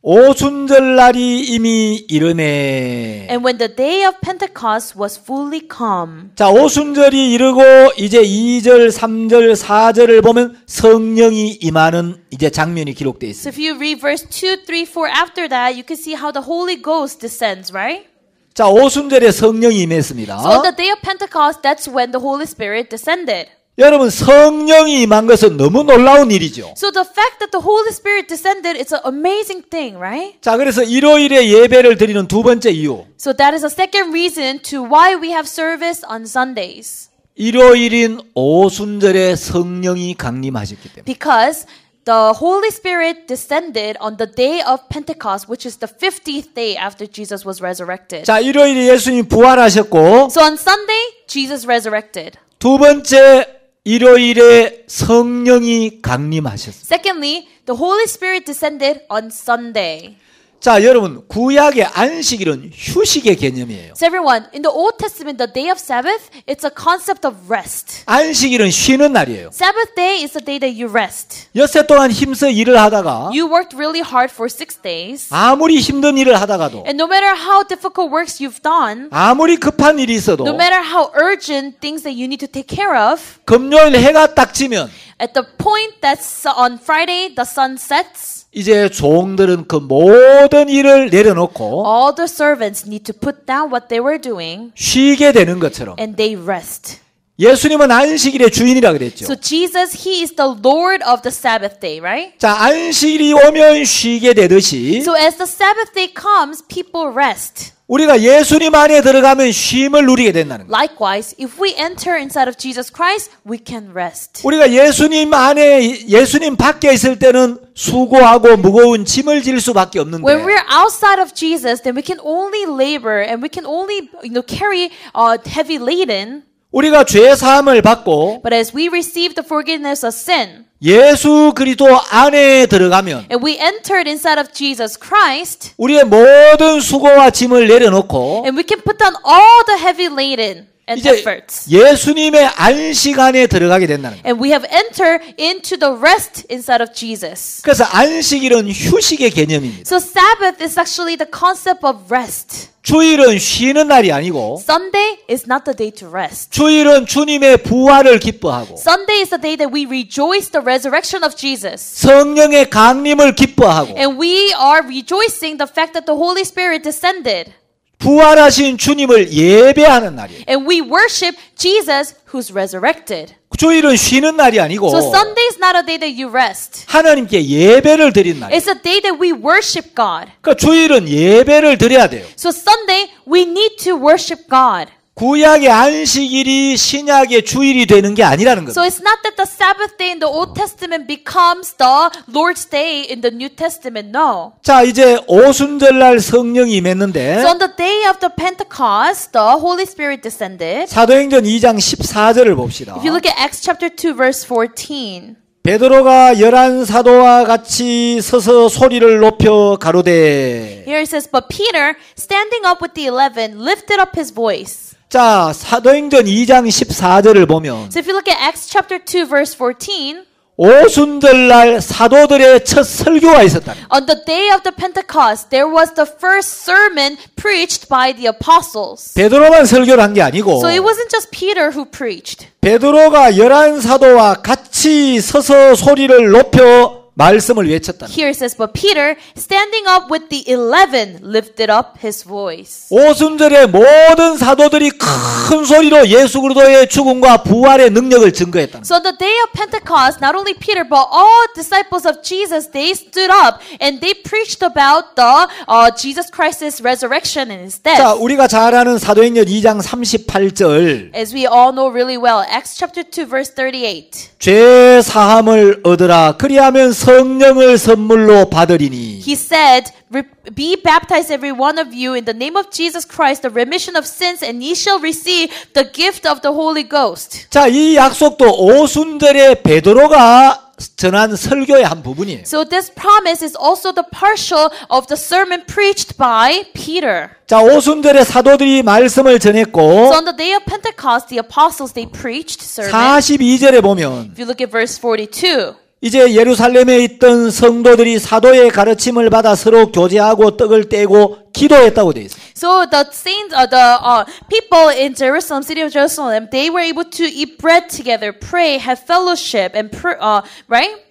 S1: 오순절 날이 이미 이르네.
S2: And when the day of Pentecost was fully come,
S1: 자, 오순절이 이르고 이제 2절, 3절, 4절을 보면 성령이 임하는 이제 장면이 기록되어
S2: so
S1: 있습니다.
S2: if you read verse 2, 3, 4 after that, you can see how the Holy Ghost descends, right?
S1: 자, 오순절에 성령이 임했습니다.
S2: So on the day of Pentecost, that's when the Holy Spirit descended.
S1: 여러분, 성령이 임한 것은 너무 놀라운 일이죠.
S2: So the fact that the Holy Spirit descended, it's an amazing thing, right?
S1: 자, 그래서 일요일에 예배를 드리는 두 번째 이유.
S2: So that is a second reason to why we have service on Sundays.
S1: 일요일인 오순절에 성령이 강림하셨기 때문에.
S2: Because the Holy Spirit descended on the day of Pentecost, which is the 50th day after Jesus was resurrected.
S1: 자, 일요일에 예수님 부활하셨고,
S2: So on Sunday, Jesus resurrected.
S1: 두 번째 일요일에 성령이 강림하셨습니다.
S2: Secondly, the Holy Spirit descended on Sunday.
S1: 자, 여러분, 구약의 안식일은 휴식의 개념이에요.
S2: So everyone, in the Old Testament, the day of Sabbath, it's a concept of rest.
S1: 안식일은 쉬는 날이에요.
S2: Sabbath day is the day that you rest.
S1: 엿새 동안 힘써 일을 하다가
S2: You worked really hard for six days.
S1: 아무리 힘든 일을 하다가도
S2: And no matter how difficult works you've done,
S1: 아무리 급한 일이 있어도
S2: no matter how urgent things that you need to take care of,
S1: 금요일 해가 딱 지면
S2: at the point that's on Friday, the sun sets,
S1: 이제 종들은 그 모든 일을 내려놓고
S2: all the servants need to put down what they were doing
S1: 쉬게 되는 것처럼
S2: and they rest.
S1: 예수님은 안식일의 주인이라 그랬죠.
S2: So Jesus, He is the Lord of the Sabbath day, right?
S1: 자, 안식일이 오면 쉬게 되듯이
S2: So as the Sabbath day comes, people rest.
S1: 우리가 예수님 안에 들어가면 쉼을 누리게 된다는 거예요.
S2: Likewise, if we enter inside of Jesus Christ, we can rest.
S1: 우리가 예수님 안에 예수님 밖에 있을 때는 수고하고 무거운 짐을 질 수밖에 없는데
S2: When we're outside of Jesus, then we can only labor and we can only, you know, carry uh, heavy laden.
S1: 우리가 죄 사함을 받고
S2: But as we receive the forgiveness of sin,
S1: 예수 그리스도 안에 들어가면
S2: and we entered inside of Jesus Christ,
S1: 우리의 모든 수고와 짐을 내려놓고
S2: and we can put down all the heavy laden and
S1: 이제
S2: efforts.
S1: 예수님의 안식 안에 들어가게 된다는 거예요.
S2: And we have entered into the rest inside of Jesus.
S1: 그래서 안식일은 휴식의 개념입니다.
S2: So Sabbath is actually the concept of rest.
S1: 주일은 쉬는 날이 아니고
S2: Sunday is not the day to rest.
S1: 주일은 주님의 부활을 기뻐하고
S2: Sunday is the day that we rejoice the resurrection of Jesus.
S1: 성령의 강림을 기뻐하고
S2: And we are rejoicing the fact that the Holy Spirit descended.
S1: 부활하신 주님을 예배하는 날이에요.
S2: And we worship Jesus who's resurrected.
S1: 주일은 쉬는 날이 아니고
S2: So Sunday is not a day that you rest.
S1: 하나님께 예배를 드린 날이에요.
S2: It's a day that we worship God.
S1: 그러니까 주일은 예배를 드려야 돼요.
S2: So Sunday, we need to worship God.
S1: 구약의 안식일이 신약의 주일이 되는 게 아니라는
S2: So
S1: 겁니다.
S2: it's not that the Sabbath day in the Old Testament becomes the Lord's day in the New Testament. No.
S1: 자, 이제 오순절 날 성령이 임했는데
S2: So on the day of the Pentecost, the Holy Spirit descended.
S1: 사도행전 2장 14절을 봅시다.
S2: If you look at Acts chapter 2 verse 14.
S1: 베드로가 열한 사도와 같이 서서 소리를 높여 가로되
S2: Here it says, But Peter, standing up with the eleven, lifted up his voice.
S1: 자, 사도행전 2장 14절을 보면
S2: So if you look at Acts chapter 2 verse 14,
S1: 오순절날 사도들의 첫 설교가 있었다.
S2: on the day of the Pentecost, there was the first sermon preached by the apostles.
S1: 베드로만 설교를 한 게 아니고
S2: So it wasn't just Peter who preached.
S1: 베드로가 열한 사도와 같이 서서 소리를 높여 말씀을 외쳤다.
S2: Here it says, But Peter, standing up with the eleven, lifted up his voice.
S1: 오순절에 모든 사도들이 큰 소리로 예수 그리스도의 죽음과 부활의 능력을 증거했다.
S2: So the day of Pentecost, not only Peter, but all disciples of Jesus, they stood up and they preached about the uh, Jesus Christ's resurrection and his
S1: 자,
S2: death.
S1: 우리가 잘 아는 사도행전 2장 38절
S2: As we all know really well, Acts chapter 2, verse 38.
S1: 죄 사함을 얻으라 그리하면 성령을 선물로 받으리니
S2: He said, "Re- Be baptized, every one of you, in the name of Jesus Christ, the remission of sins, and ye shall receive the gift of the Holy Ghost.
S1: 자, 이 약속도 오순절에 베드로가 전한 설교의 한 부분이에요.
S2: So this promise is also the partial of the sermon preached by Peter.
S1: 자, 오순절에 사도들이 말씀을
S2: So
S1: 전했고
S2: on the day of Pentecost, the apostles they preached sermon.
S1: 42절에 보면
S2: If you look at verse 42,
S1: 이제 예루살렘에 있던 성도들이 사도의 가르침을 받아 서로 교제하고 떡을 떼고 기도했다고 되어 있어요.
S2: so the saints, uh, the uh, people in Jerusalem, city of Jerusalem, they were able to eat bread together, pray, have fellowship, and pr- uh, right.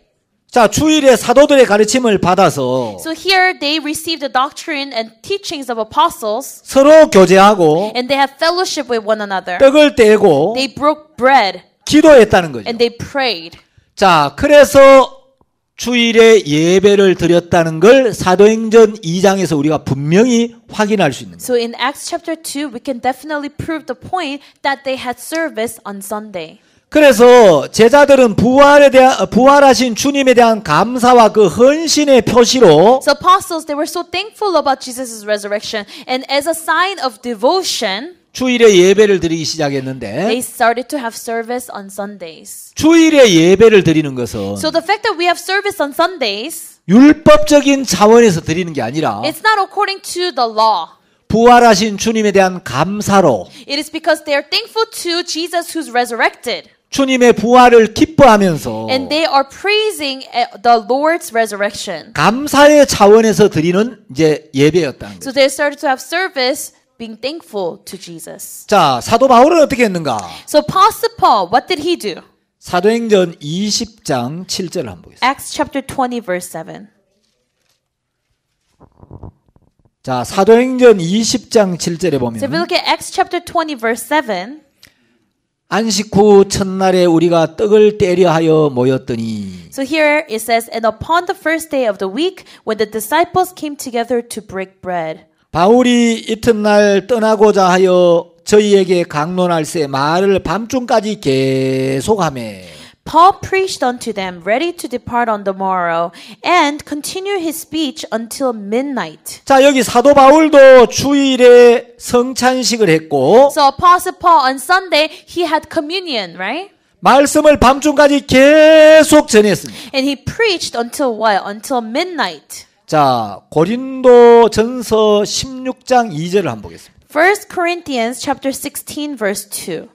S1: 자, 주일에 사도들의 가르침을 받아서
S2: So here they received the doctrine and teachings of apostles,
S1: 서로 교제하고
S2: and they have fellowship with one another.
S1: 떡을 떼고
S2: They broke bread
S1: 기도했다는 거죠.
S2: and they prayed.
S1: 자, 그래서 주일에 예배를 드렸다는 걸 사도행전 2장에서 우리가 분명히 확인할 수 있는 거예요.
S2: So in Acts chapter 2, we can definitely prove the point that they had service on Sunday.
S1: 그래서 제자들은 부활에 대한 어, 부활하신 주님에 대한 감사와 그 헌신의 표시로
S2: So apostles, they were so thankful about Jesus' resurrection. And as a sign of devotion,
S1: 주일에 예배를 드리기 시작했는데
S2: they started to have service on Sundays.
S1: 주일에 예배를 드리는 것은
S2: So the fact that we have service on Sundays,
S1: 율법적인 차원에서 드리는 게 아니라
S2: it's not according to the law.
S1: 부활하신 주님에 대한 감사로
S2: It is because they are thankful to Jesus who's resurrected.
S1: 주님의 부활을 기뻐하면서
S2: And they are praising uh, the Lord's resurrection.
S1: 감사의 차원에서 드리는 이제 예배였다는
S2: So
S1: 거죠.
S2: they started to have service being thankful to Jesus.
S1: 자, 사도 바울은 어떻게 했는가?
S2: So Apostle Paul, what did he do?
S1: 사도행전 20장 7절을 한번 보겠습니다.
S2: Acts chapter 20 verse 7.
S1: 자, 사도행전 20장 7절에
S2: So if we
S1: 보면
S2: look at Acts chapter 20 verse 7,
S1: 안식 후 첫날에 우리가 떡을 떼려 하여 모였더니
S2: so here it says, And upon the first day of the week, when the disciples came together to break bread,
S1: 바울이 이튿날 떠나고자 하여 저희에게 강론할새 말을 밤중까지 계속하매
S2: Paul preached unto them, ready to depart on the morrow, and continued his speech until midnight.
S1: 자 여기 사도 바울도 주일에 성찬식을 했고
S2: So Apostle Paul on Sunday he had communion, right?
S1: 말씀을 밤중까지 계속 전했습니다.
S2: And he preached until what? Until midnight.
S1: 자 고린도 전서 16장 2절을 한번 보겠습니다.
S2: 1 Corinthians chapter 16 verse 2.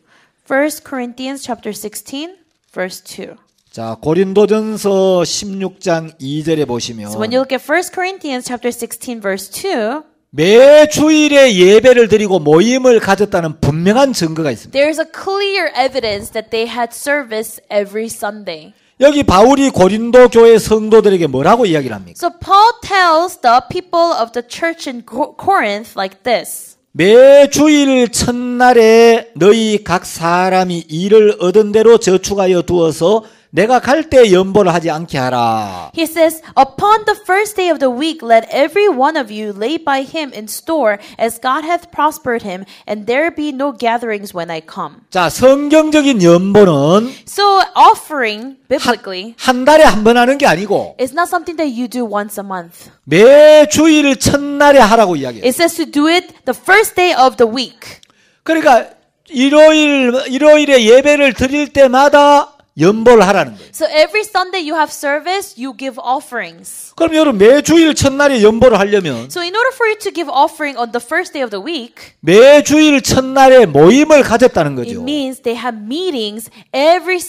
S2: 1 Corinthians chapter 16 verse 2.
S1: 자 고린도전서 16장 2절에 보시면
S2: So when you look at 1 Corinthians chapter 16 verse 2,
S1: 매 주일에 예배를 드리고 모임을 가졌다는 분명한 증거가 있습니다.
S2: there is a clear evidence that they had service every Sunday.
S1: 여기 바울이 고린도 교회 성도들에게 뭐라고 이야기를 합니까?
S2: So Paul tells the people of the church in Co- Corinth like this.
S1: 매 주일 첫날에 너희 각 사람이 일을 얻은 대로 저축하여 두어서 내가 갈 때 연보를 하지 않게 하라.
S2: He says, Upon the first day of the week, let every one of you lay by him in store as God hath prospered him, and there be no gatherings when I come.
S1: 자, 성경적인 연보는
S2: So, offering, biblically,
S1: 한 달에 한 번 하는 게 아니고
S2: is not something that you do once a month.
S1: 매 주일 첫날에 하라고 이야기해요.
S2: It says to do it the first day of the week.
S1: 그러니까 일요일 일요일에 예배를 드릴 때마다 연보를 하라는 거예요.
S2: So, every Sunday you have service, you give offerings.
S1: 그럼 여러분 매 주일 첫날에 연보를 하려면
S2: So, in order for you to give offering on the first day of the week,
S1: 매 주일 첫날에 모임을 가졌다는
S2: it
S1: 거죠.
S2: means they have meetings every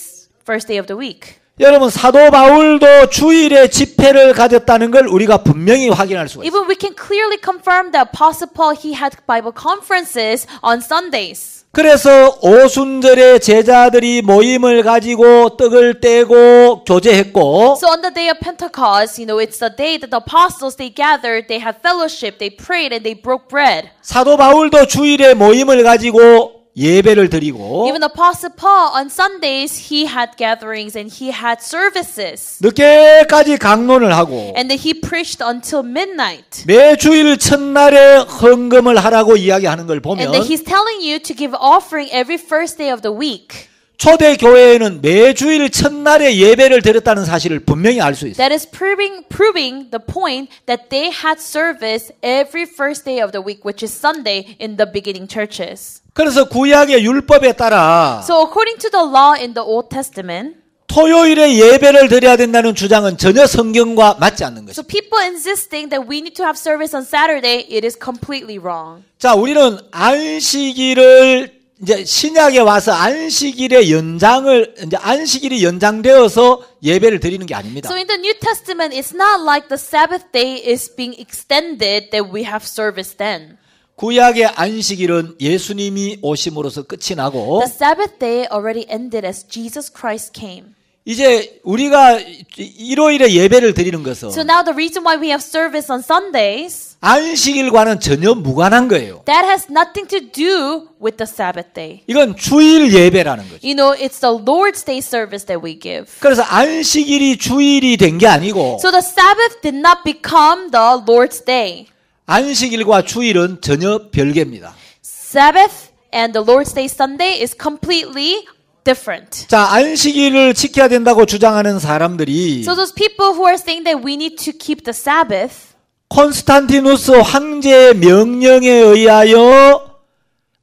S2: first day of the week.
S1: 여러분 사도 바울도 주일에 집회를 가졌다는 걸 우리가 분명히 확인할 수가 있어요.
S2: Even we can clearly confirm that Apostle Paul he had Bible conferences on Sundays.
S1: 그래서 오순절에 제자들이 모임을 가지고 떡을 떼고 교제했고
S2: So on the day of Pentecost, you know, it's the day that the apostles they gathered, they had fellowship, they prayed, and they broke bread.
S1: 사도 바울도 주일에 모임을 가지고 예배를 드리고
S2: Even Apostle Paul on Sundays he had gatherings and he had services,
S1: 늦게까지 강론을 하고
S2: and he preached until midnight.
S1: 매 주일 첫날에 헌금을 하라고 이야기하는 걸
S2: And
S1: 보면
S2: then he's telling you to give offering every first day of the week.
S1: 초대 교회에는 매 주일 첫날에 예배를 드렸다는 사실을 분명히 알 수 있어요.
S2: That is proving proving the point that they had service every first day of the week, which is Sunday in the beginning churches.
S1: 그래서 구약의 율법에 따라
S2: So according to the law in the Old Testament,
S1: 토요일에 예배를 드려야 된다는 주장은 전혀 성경과 맞지 않는
S2: so
S1: 것입니다.
S2: people insisting that we need to have service on Saturday, it is completely wrong.
S1: 자, 우리는 안식일을 이제 신약에 와서 안식일의 연장을 이제 안식일이 연장되어서 예배를 드리는 게 아닙니다.
S2: So in the New Testament, it's not like the Sabbath day is being extended that we have service then.
S1: 구약의 안식일은 예수님이 오심으로써 끝이 나고
S2: The Sabbath day already ended as Jesus Christ came.
S1: 이제 우리가 일요일에 예배를 드리는 것은
S2: So now the reason why we have service on Sundays
S1: 안식일과는 전혀 무관한 거예요.
S2: That has nothing to do with the Sabbath day.
S1: 이건 주일 예배라는 거죠.
S2: You know, it's the Lord's Day service that we give.
S1: 그래서 안식일이 주일이 된 게 아니고
S2: So the Sabbath did not become the Lord's Day.
S1: 안식일과 주일은 전혀 별개입니다.
S2: Sabbath and the Lord's Day Sunday is completely different.
S1: 자, 안식일을 지켜야 된다고 주장하는 사람들이
S2: So those people who are saying that we need to keep the Sabbath,
S1: 콘스탄티누스 황제의 명령에 의하여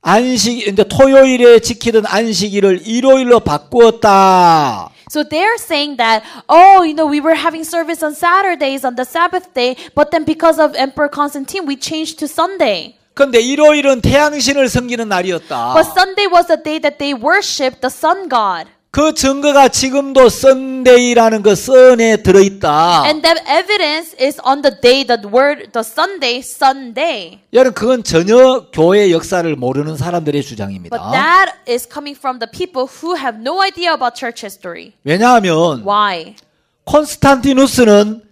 S1: 안식 이제 토요일에 지키던 안식일을 일요일로 바꾸었다.
S2: so they're saying that, oh, you know, we were having service on Saturdays on the Sabbath day, but then because of Emperor Constantine, we changed to Sunday.
S1: 근데 일요일은 태양신을 섬기는 날이었다.
S2: But Sunday was the day that they worshiped the sun god.
S1: 그 증거가 지금도 썬데이라는 그 썬에 들어 있다.
S2: And that evidence is on the day, the word, the Sunday, Sunday.
S1: 여러분 그건 전혀 교회 역사를 모르는 사람들의 주장입니다.
S2: But that is coming from the people who have no idea about church history.
S1: 왜냐하면
S2: Why?
S1: 콘스탄티누스는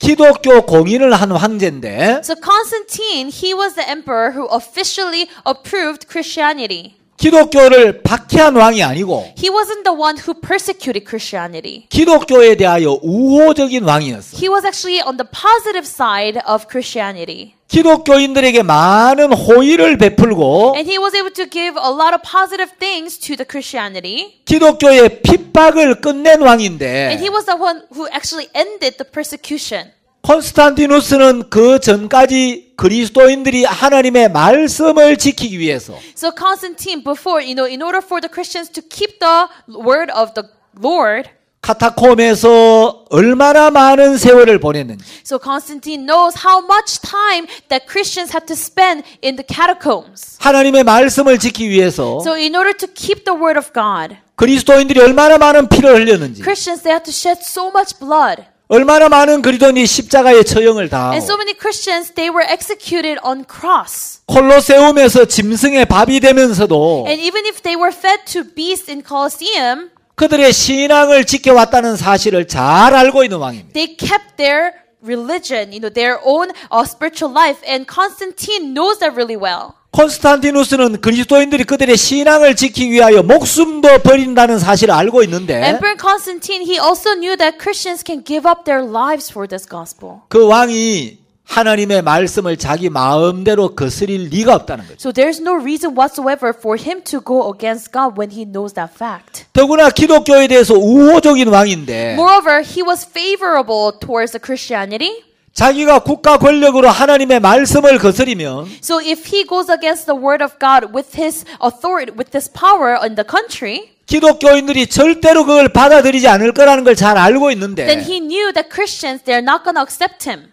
S1: 기독교 공인을 한 황제인데
S2: So Constantine, he was the emperor who officially approved Christianity.
S1: 기독교를 박해한 왕이 아니고
S2: He wasn't the one who persecuted Christianity.
S1: 기독교에 대하여 우호적인 왕이었어.
S2: He was actually on the positive side of Christianity.
S1: 기독교인들에게 많은 호의를 베풀고
S2: And he was able to give a lot of positive things to the Christianity.
S1: 기독교의 핍박을 끝낸
S2: And
S1: 왕인데
S2: he was the one who actually ended the persecution.
S1: 콘스탄티누스는 그 전까지 그리스도인들이 하나님의 말씀을 지키기 위해서
S2: So Constantine, before, you know, in order for the Christians to keep the word of the Lord,
S1: 카타콤에서 얼마나 많은 세월을 보냈는지
S2: so Constantine knows how much time that Christians had to spend in the catacombs.
S1: 하나님의 말씀을 지키기 위해서
S2: So in order to keep the word of God,
S1: 그리스도인들이 얼마나 많은 피를 흘렸는지
S2: Christians they had to shed so much blood.
S1: 얼마나 많은 그리스도인이 십자가의 처형을
S2: And
S1: 당하고
S2: so many Christians they were executed on cross.
S1: 콜로세움에서 짐승의 밥이 되면서도
S2: And even if they were fed to beasts in Colosseum,
S1: 그들의 신앙을 지켜왔다는 사실을 잘 알고 있는 왕입니다.
S2: they kept their religion, you know, their own uh, spiritual life. And Constantine knows that really well.
S1: 콘스탄티누스는 그리스도인들이 그들의 신앙을 지키기 위하여 목숨도 버린다는 사실을 알고 있는데
S2: Emperor Constantine, he also knew that Christians can give up their lives for this gospel.
S1: 그 왕이 하나님의 말씀을 자기 마음대로 거스릴 리가 없다는 거죠.
S2: So there's no reason whatsoever for him to go against God when he knows that fact.
S1: 더구나 기독교에 대해서 우호적인 왕인데
S2: Moreover, he was favorable towards the Christianity.
S1: 자기가 국가 권력으로 하나님의 말씀을 거스리면
S2: So if he goes against the word of God with his authority, with his power in the country,
S1: 기독교인들이 절대로 그걸 받아들이지 않을 거라는 걸 잘 알고
S2: then
S1: 있는데
S2: he knew that Christians, they're not going to accept him.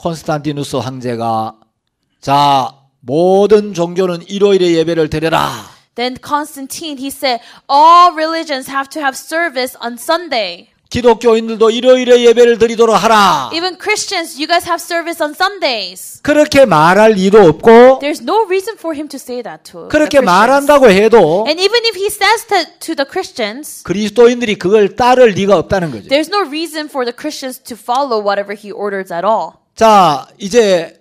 S1: 콘스탄티누스 황제가 자 모든 종교는 일요일에 예배를 드려라.
S2: Then Constantine, he said, all religions have to have service on Sunday.
S1: 기독교인들도 일요일에 예배를 드리도록 하라.
S2: Even Christians, you guys have service on Sundays.
S1: 그렇게 말할 이도 없고
S2: There's no reason for him to say that to
S1: 그렇게. 말한다고 해도
S2: And even if he says that to the Christians,
S1: 그리스도인들이 그걸 따를 리가 없다는 거죠.
S2: there's no reason for the Christians to follow whatever he orders at all.
S1: 자, 이제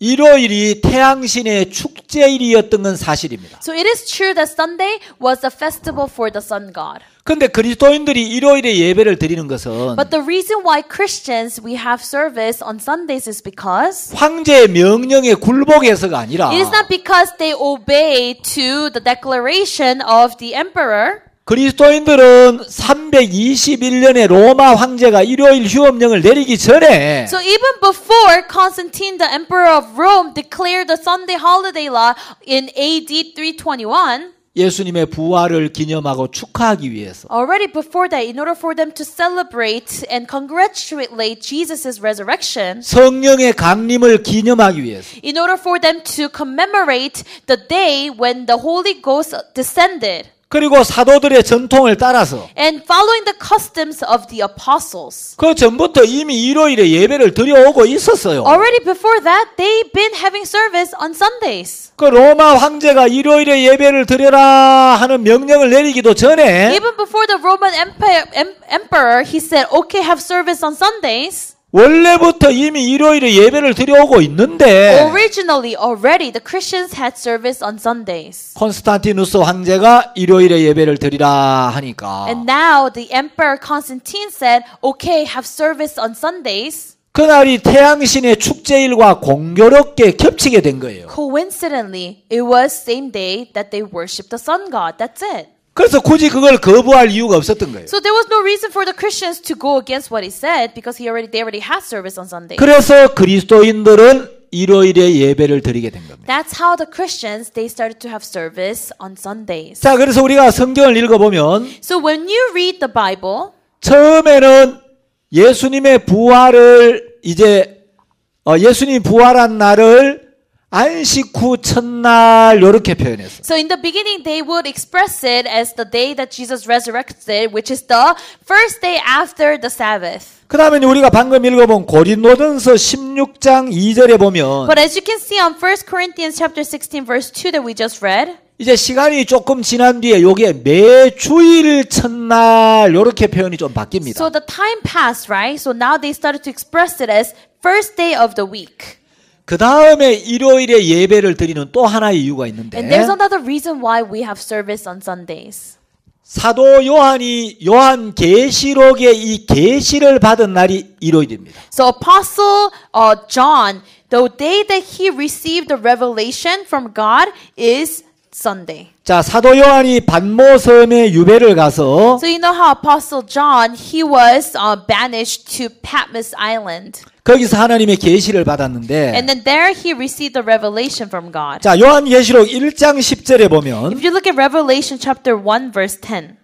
S1: 일요일이 태양신의 축제일이었던 건 사실입니다.
S2: So it is true that Sunday was a festival for the sun god.
S1: 근데 그리스도인들이 일요일에 예배를 드리는 것은
S2: But the reason why Christians we have service on Sundays is because
S1: 황제의 명령에 굴복해서가 아니라
S2: it is not because they obey to the declaration of the emperor.
S1: 그리스도인들은 321년에 로마 황제가 일요일 휴업령을 내리기 전에
S2: So even before Constantine, the emperor of Rome, declared the Sunday holiday law in AD 321,
S1: 예수님의 부활을 기념하고 축하하기 위해서
S2: already before that, in order for them to celebrate and congratulate Jesus' resurrection,
S1: 성령의 강림을 기념하기 위해서
S2: in order for them to commemorate the day when the Holy Ghost descended,
S1: 그리고 사도들의 전통을 따라서
S2: and following the customs of the apostles.
S1: 그 전부터 이미 일요일에 예배를 드려오고 있었어요.
S2: Already before that, they've been having service on Sundays.
S1: 그 로마 황제가 일요일에 예배를 드려라 하는 명령을 내리기도 전에
S2: Even before the Roman Empire, em, emperor, he said, okay, have service on Sundays.
S1: 원래부터 이미 일요일에 예배를 드려오고 있는데
S2: Originally, already, the Christians had service on Sundays.
S1: 콘스탄티누스 황제가 일요일에 예배를 드리라 하니까
S2: And now the Emperor Constantine said, okay, have service on Sundays.
S1: 그날이 태양신의 축제일과 공교롭게 겹치게 된 거예요.
S2: Coincidentally, it was same day that they worshiped the sun god. That's it.
S1: 그래서 굳이 그걸 거부할 이유가 없었던 거예요.
S2: So there was no reason for the Christians to go against what he said because he already they already had service on Sunday.
S1: 그래서 그리스도인들은 일요일에 예배를 드리게 된 겁니다.
S2: That's how the Christians they started to have service on Sundays.
S1: 자, 그래서 우리가 성경을 읽어 보면
S2: So when you read the Bible,
S1: 처음에는 예수님의 부활을 이제 어, 예수님 부활한 날을 안식 후 첫날 이렇게 표현했어요.
S2: so in the beginning they would express it as the day that Jesus resurrected, which is the first day after the Sabbath.
S1: 그 다음에 우리가 방금 읽어본 고린도전서 16장 2절에 보면
S2: But as you can see on 1 Corinthians chapter 16 verse 2 that we just read,
S1: 이제 시간이 조금 지난 뒤에 요게 매 주일 첫날 이렇게 표현이 좀 바뀝니다.
S2: so the time passed, right? So now they started to express it as first day of the week.
S1: 그 다음에 일요일에 예배를 드리는 또 하나의 이유가 있는데
S2: And there's another reason why we have service on Sundays.
S1: 사도 요한이 요한 계시록의 이 계시를 받은 날이 일요일입니다.
S2: So Apostle uh, John, the day that he received the revelation from God is Sunday.
S1: 자, 사도 요한이 반모섬에 유배를 가서
S2: So you know how Apostle John, he was uh, banished to Patmos Island.
S1: 거기서 하나님의 계시를 받았는데
S2: And then there he received the revelation from God.
S1: 자, 요한계시록 1장 10절에 보면
S2: If you look at Revelation chapter 1 verse 10,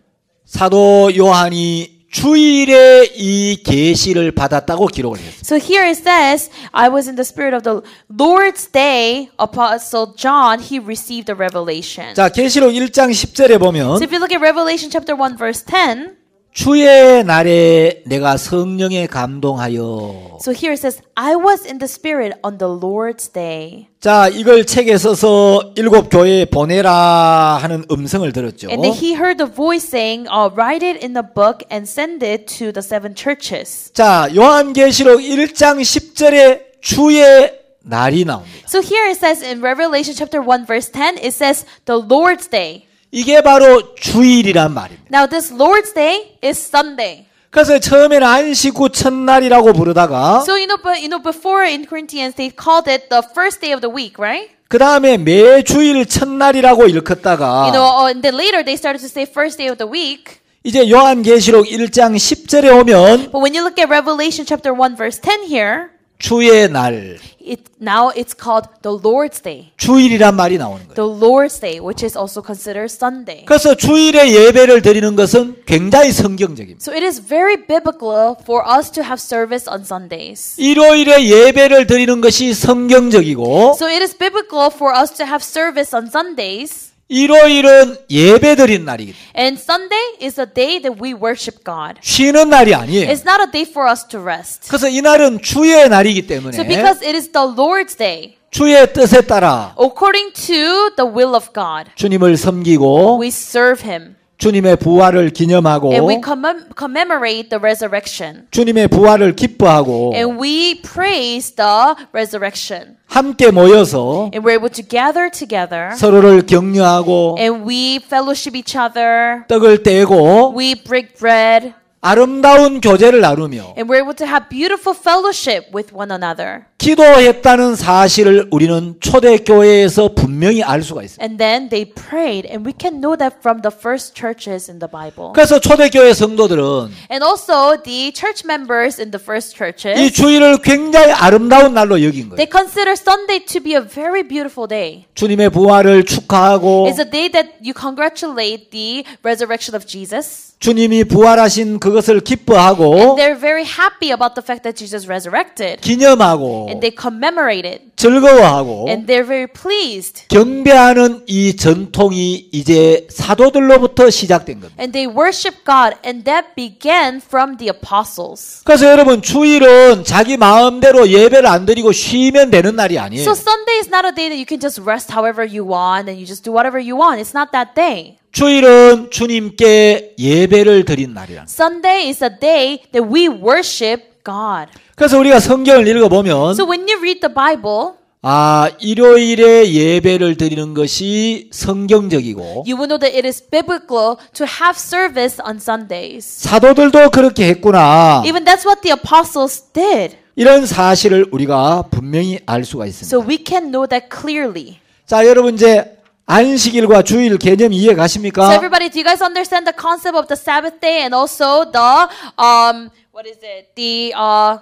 S1: 사도 요한이 주일에 이 계시를 받았다고 기록을 했어요.
S2: So here it says, I was in the spirit of the Lord's day, Apostle John, he received a revelation.
S1: 자, 계시록 1장 10절에 보면
S2: So if you look at Revelation chapter 1 verse 10,
S1: 주의 날에 내가 성령에 감동하여
S2: so here it says, I was in the spirit on the Lord's day.
S1: 자, 이걸 책에 써서 일곱 교회에 보내라 하는 음성을 들었죠.
S2: And then he heard the voice saying, uh, write it in a book and send it to the seven churches.
S1: 자, 요한계시록 1장 10절에 주의 날이 나옵니다.
S2: So here it says in Revelation chapter 1 verse 10, it says the Lord's day.
S1: 이게 바로 주일이란 말입니다.
S2: Now this Lord's day is Sunday.
S1: 그래서 처음에는 안식 후 첫날이라고 부르다가
S2: So you know, but you know, before in Corinthians they called it the first day of the week, right?
S1: 그 다음에 매 주일 첫날이라고 일컫다가
S2: You know, oh, and then later they started to say first day of the week.
S1: 이제 요한계시록 1장 10절에 오면
S2: But when you look at Revelation chapter 1 verse 10 here,
S1: 주의 날,
S2: it now it's called the Lord's day.
S1: 주일이란 말이 나오는 거예요.
S2: The Lord's day, which is also considered Sunday.
S1: 그래서 주일에 예배를 드리는 것은 굉장히 성경적입니다.
S2: So it is very biblical for us to have service on Sundays.
S1: 일요일에 예배를 드리는 것이 성경적이고
S2: So it is biblical for us to have service on Sundays.
S1: 일요일은 예배 드리는 날이기
S2: And Sunday is a day that we worship God.
S1: 쉬는 날이 아니에요.
S2: It's not a day for us to rest.
S1: 그래서 이 날은 주의 날이기 때문에
S2: So because it is the Lord's day,
S1: 주의 뜻에 따라
S2: according to the will of God,
S1: 주님을 섬기고
S2: we serve Him.
S1: 주님의 부활을 기념하고
S2: And we commem- commemorate the resurrection.
S1: 주님의 부활을 기뻐하고
S2: And we praise the resurrection.
S1: 함께 모여서
S2: And we're able to gather together.
S1: 서로를 격려하고
S2: And we fellowship each other.
S1: 떡을 떼고
S2: We break bread.
S1: 아름다운 교제를 나누며
S2: And we're able to have beautiful fellowship with one another.
S1: 기도했다는 사실을 우리는 초대교회에서 분명히 알 수가 있어요.
S2: And then they prayed. And we can know that from the first churches in the Bible.
S1: 그래서 초대교회 성도들은
S2: And also the church members in the first
S1: 이
S2: churches.
S1: 주일을 굉장히 아름다운 날로 여긴 거예요.
S2: They consider Sunday to be a very beautiful day.
S1: 주님의 부활을 축하하고
S2: It's a day that you congratulate the resurrection of Jesus.
S1: 주님이 부활하신 그것을 기뻐하고
S2: They're very happy about the fact that Jesus resurrected.
S1: 기념하고
S2: And they commemorate it.
S1: 즐거워하고
S2: And they're very pleased.
S1: 경배하는 이 전통이 이제 사도들로부터 시작된 겁니다.
S2: And they worship God. And that began from the apostles.
S1: 그래서 여러분 주일은 자기 마음대로 예배를 안 드리고 쉬면 되는 날이 아니에요.
S2: So Sunday is not a day that you can just rest however you want and you just do whatever you want. It's not that day.
S1: 주일은 주님께 예배를 드린 날이란.
S2: Sunday is a day that we worship God.
S1: 그래서 우리가 성경을 읽어보면
S2: So when you read the Bible,
S1: 아 일요일에 예배를 드리는 것이 성경적이고
S2: you will know that it is biblical to have service on Sundays.
S1: 사도들도 그렇게 했구나.
S2: Even that's what the apostles did.
S1: 이런 사실을 우리가 분명히 알 수가 있습니다.
S2: So we can know that clearly.
S1: 자, 여러분 이제 안식일과 주일 개념 이해
S2: So
S1: 가십니까?
S2: everybody, do you guys understand the concept of the Sabbath day and also the um what is it? The uh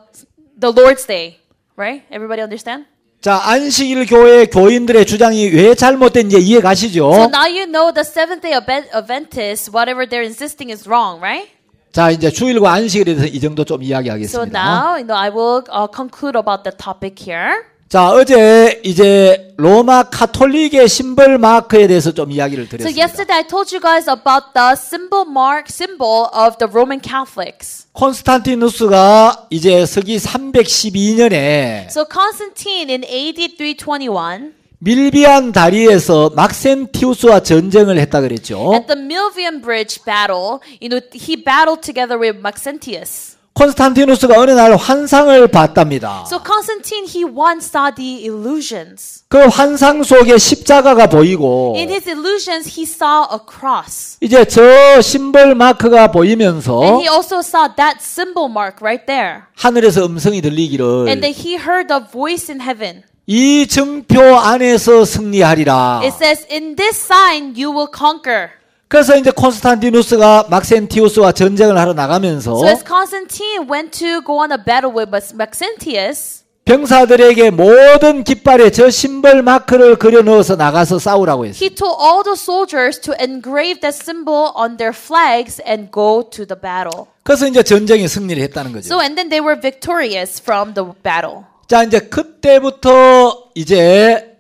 S2: the Lord's day, right? Everybody understand?
S1: 자, 안식일 교회 교인들의 주장이 왜 잘못된지 이해
S2: So
S1: 가시죠?
S2: now you know the Seventh Day Advent- Adventists, whatever they're insisting is wrong, right?
S1: 자, 이제 주일과 안식일에 대해서 이 정도 좀
S2: So
S1: 이야기하겠습니다.
S2: now, you know, I will uh, conclude about the topic here.
S1: 자, 어제 이제 로마 카톨릭의 심벌 마크에 대해서 좀 이야기를
S2: So
S1: 드렸습니다.
S2: yesterday I told you guys about the symbol mark symbol of the Roman Catholics.
S1: 콘스탄티누스가 이제 서기 312년에
S2: So Constantine in AD 321
S1: 밀비안 다리에서 막센티우스와 전쟁을 했다 그랬죠.
S2: at the Milvian Bridge battle, you know, he battled together with Maxentius.
S1: 콘스탄티누스가 어느 날 환상을 봤답니다.
S2: So Constantine, he once saw the illusions.
S1: 그 환상 속에 십자가가 보이고
S2: In his illusions, he saw a cross.
S1: 이제 저 심벌 마크가 보이면서
S2: And he also saw that symbol mark right there.
S1: 하늘에서 음성이 들리기를
S2: And then he heard a voice in heaven.
S1: 이 증표 안에서 승리하리라.
S2: It says, In this sign you will conquer.
S1: 그래서 이제 콘스탄티누스가 막센티우스와 전쟁을 하러 나가면서
S2: So as Constantine went to go on a battle with Maxentius,
S1: 병사들에게 모든 깃발에 저 심벌 마크를 그려 넣어서 나가서 싸우라고 했어요.
S2: he told all the soldiers to engrave that symbol on their flags and go to the battle.
S1: 그래서 이제 전쟁에 승리를 했다는 거죠.
S2: So and then they were victorious from the battle.
S1: 자, 이제 그때부터 이제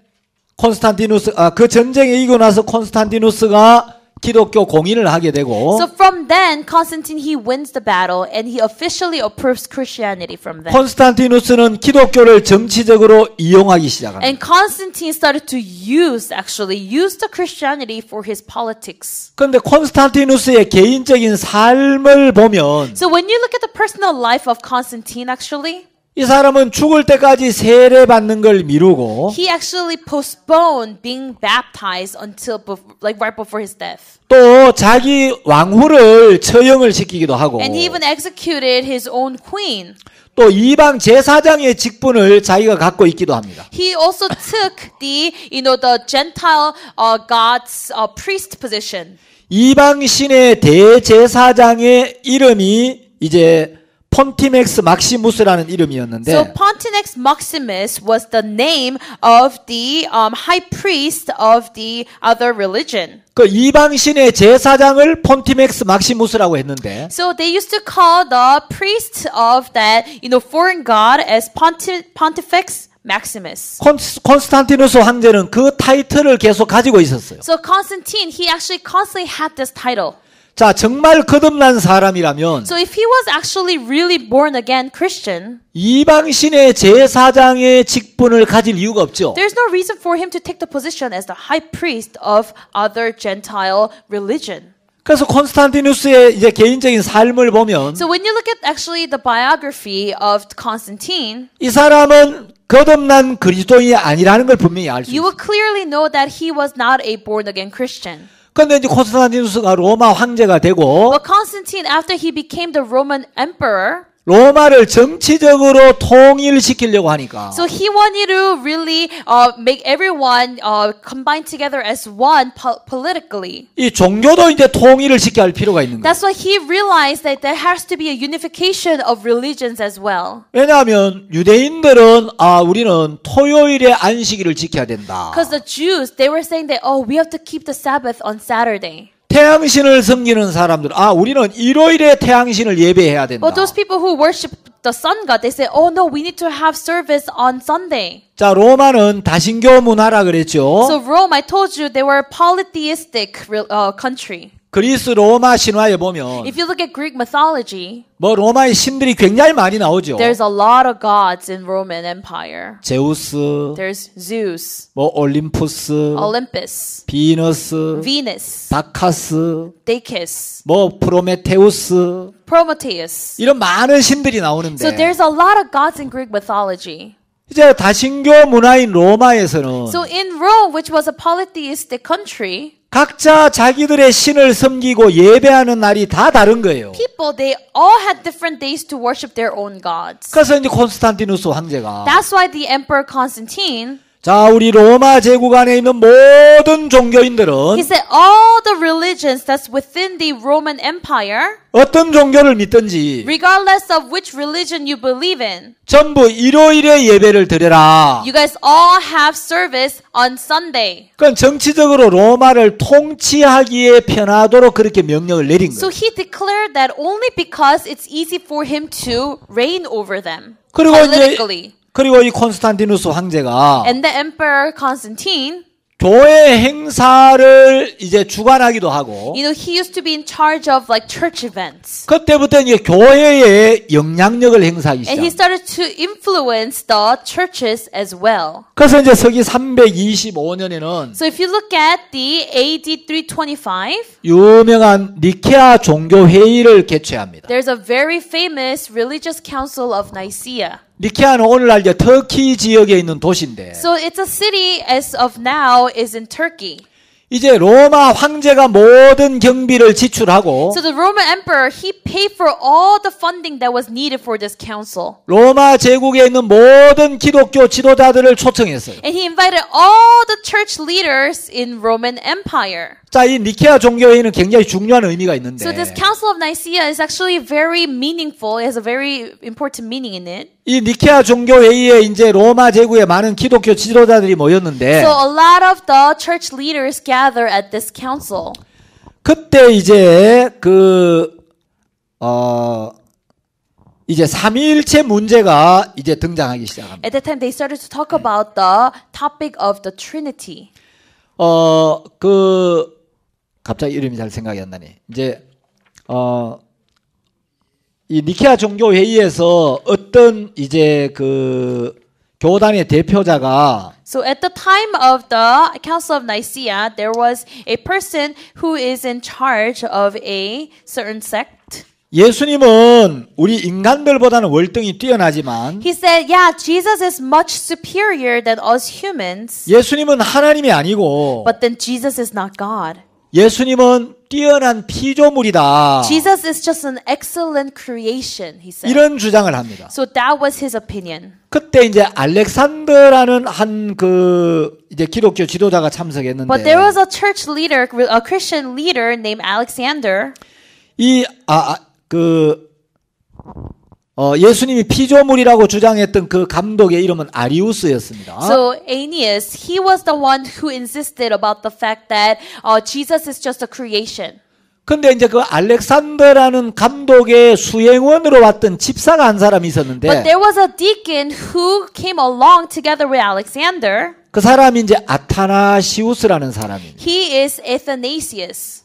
S1: 콘스탄티누스 아, 그 전쟁에 이기고 나서 콘스탄티누스가 기독교 공인을 하게 되고
S2: So from then, Constantine he wins the battle and he officially approves Christianity from then.
S1: 콘스탄티누스는 기독교를 정치적으로 이용하기 시작합니다.
S2: And Constantine started to use, actually, use the Christianity for his politics.
S1: 그런데 콘스탄티누스의 개인적인 삶을 보면
S2: So when you look at the personal life of Constantine, actually,
S1: 이 사람은 죽을 때까지 세례 받는 걸 미루고
S2: he actually postponed being baptized until, bef- like, right before his death.
S1: 또 자기 왕후를 처형을 시키기도 하고
S2: And he even executed his own queen.
S1: 또 이방 제사장의 직분을 자기가 갖고 있기도 합니다.
S2: He also took the, you know, the Gentile uh, God's uh, priest position.
S1: 이방 신의 대제사장의 이름이 이제 폰티맥스 막시무스라는 이름이었는데
S2: So Pontifex Maximus was the name of the um, high priest of the other religion.
S1: 그 이방 신의 제사장을 폰티맥스 막시무스라고 했는데
S2: So they used to call the priest of that, you know, foreign god as Ponti- Pontifex Maximus.
S1: 콘, 콘스탄티누스 황제는 그 타이틀을 계속 가지고 있었어요.
S2: So Constantine, he actually constantly had this title.
S1: 자, 정말 거듭난 사람이라면
S2: So if he was actually really born again Christian,
S1: 이방 신의 제사장의 직분을 가질 이유가 없죠.
S2: there's no reason for him to take the position as the high priest of other Gentile religion.
S1: 그래서 콘스탄티누스의 이제 개인적인 삶을 보면
S2: So when you look at actually the biography of Constantine,
S1: 이 사람은 거듭난 그리스도인이 아니라는 걸 분명히 알수
S2: you
S1: 있어요.
S2: will clearly know that he was not a born again Christian.
S1: 근데 이제 콘스탄티누스가 로마 황제가 되고
S2: But Constantine, after he became the Roman emperor,
S1: 로마를 정치적으로 통일시키려고 하니까
S2: so he wanted to really uh, make everyone uh, combine together as one po- politically.
S1: 이 종교도 이제 통일을 시켜야 할 필요가 있는 거예요.
S2: That's why he realized that there has to be a unification of religions as well.
S1: 왜냐하면 유대인들은 아 우리는 토요일에 안식일을 지켜야 된다.
S2: Because the Jews, they were saying that, oh, we have to keep the Sabbath on Saturday.
S1: 태양신을 섬기는 사람들 아 우리는 일요일에 태양신을 예배해야 된다.
S2: But those people who worship the sun god, they say, oh no, we need to have service on Sunday.
S1: 자 로마는 다신교 문화라 그랬죠.
S2: So Rome, I told you, they were a polytheistic uh, country.
S1: 그리스 로마 신화에 보면
S2: If you look at Greek mythology,
S1: 뭐 로마의 신들이 굉장히 많이 나오죠.
S2: there's a lot of gods in Roman Empire.
S1: 제우스,
S2: There's Zeus,
S1: 뭐 올림푸스,
S2: Olympus,
S1: 비너스,
S2: Venus,
S1: 바카스,
S2: Bacchus,
S1: 뭐 프로메테우스
S2: Prometheus.
S1: 이런 많은 신들이 나오는데
S2: So there's a lot of gods in Greek mythology.
S1: 이제 다신교 문화인 로마에서는
S2: So in Rome, which was a polytheistic country,
S1: 각자 자기들의 신을 섬기고 예배하는 날이 다 다른 거예요.
S2: people they all had different days to worship their own gods.
S1: 그래서 이제 콘스탄티누스 황제가
S2: That's why the emperor Constantine
S1: 자 우리 로마 제국 안에 있는 모든 종교인들은
S2: he said all the religions that's within the Roman Empire,
S1: 어떤 종교를 믿든지
S2: regardless of which religion you believe in,
S1: 전부 일요일에 예배를 드려라.
S2: you guys all have service on Sunday.
S1: 그건 정치적으로 로마를 통치하기에 편하도록 그렇게 명령을 내린
S2: So
S1: 거예요.
S2: he declared that only because it's easy for him to reign over them
S1: 그리고 이제. 그리고 이 콘스탄티누스 황제가
S2: And the emperor Constantine
S1: 교회 행사를 이제 주관하기도 하고
S2: You know, he used to be in charge of like church events.
S1: 그때부터 이제 교회에 영향력을 행사하기
S2: And he
S1: 시작.
S2: started to influence the churches as well.
S1: 그래서 이제 서기 325년에는
S2: So if you look at the AD 325,
S1: 유명한 니케아 종교 회의를 개최합니다.
S2: there's a very famous religious council of Nicaea.
S1: 니케아는 오늘날 이제 터키 지역에 있는 도시인데
S2: So it's a city as of now is in Turkey.
S1: 이제 로마 황제가 모든 경비를 지출하고
S2: So the Roman emperor, he paid for all the funding that was needed for this council.
S1: 로마 제국에 있는 모든 기독교 지도자들을 초청했어요.
S2: And he invited all the church leaders in Roman Empire.
S1: 자, 이 니케아 종교회의는 굉장히 중요한 의미가 있는데
S2: So this Council of Nicaea is actually very meaningful. It has a very important meaning in it.
S1: 이 니케아 종교회의에 이제 로마 제국의 많은 기독교 지도자들이 모였는데
S2: So a lot of the church leaders gather at this council.
S1: 그때 이제 그, 어, 이제 삼위일체 문제가 이제 등장하기 시작합니다.
S2: At that time, they started to talk about the topic of the Trinity.
S1: 어, 그, 갑자기 이름이 잘 생각이 안 나네. 이제, 어, 이 니케아 종교 회의에서 어떤 이제 그 교단의 대표자가
S2: So at the time of the Council of Nicaea, there was a person who is in charge of a certain sect.
S1: 예수님은 우리 인간들보다는 월등히 뛰어나지만
S2: He said, Yeah, Jesus is much superior than us humans,
S1: 예수님은 하나님이 아니고
S2: but then Jesus is not God.
S1: 예수님은 뛰어난 피조물이다.
S2: Jesus is just an excellent creation, he said.
S1: 이런 주장을 합니다.
S2: So that was his opinion.
S1: 그때 이제 알렉산더라는 한 그 이제 기독교 지도자가 참석했는데
S2: But there was a church leader, a Christian leader named Alexander.
S1: 이아그 어, 예수님이 피조물이라고 주장했던 그 감독의 이름은 아리우스였습니다.
S2: So Aeneas, he was the one who insisted about the fact that uh, Jesus is just a creation.
S1: 근데 이제 그 알렉산더라는 감독의 수행원으로 왔던 집사가 한 사람이
S2: But
S1: 있었는데
S2: there was a deacon who came along together with Alexander.
S1: 그 사람이 이제 아타나시우스라는 사람입니다.
S2: He is Athanasius.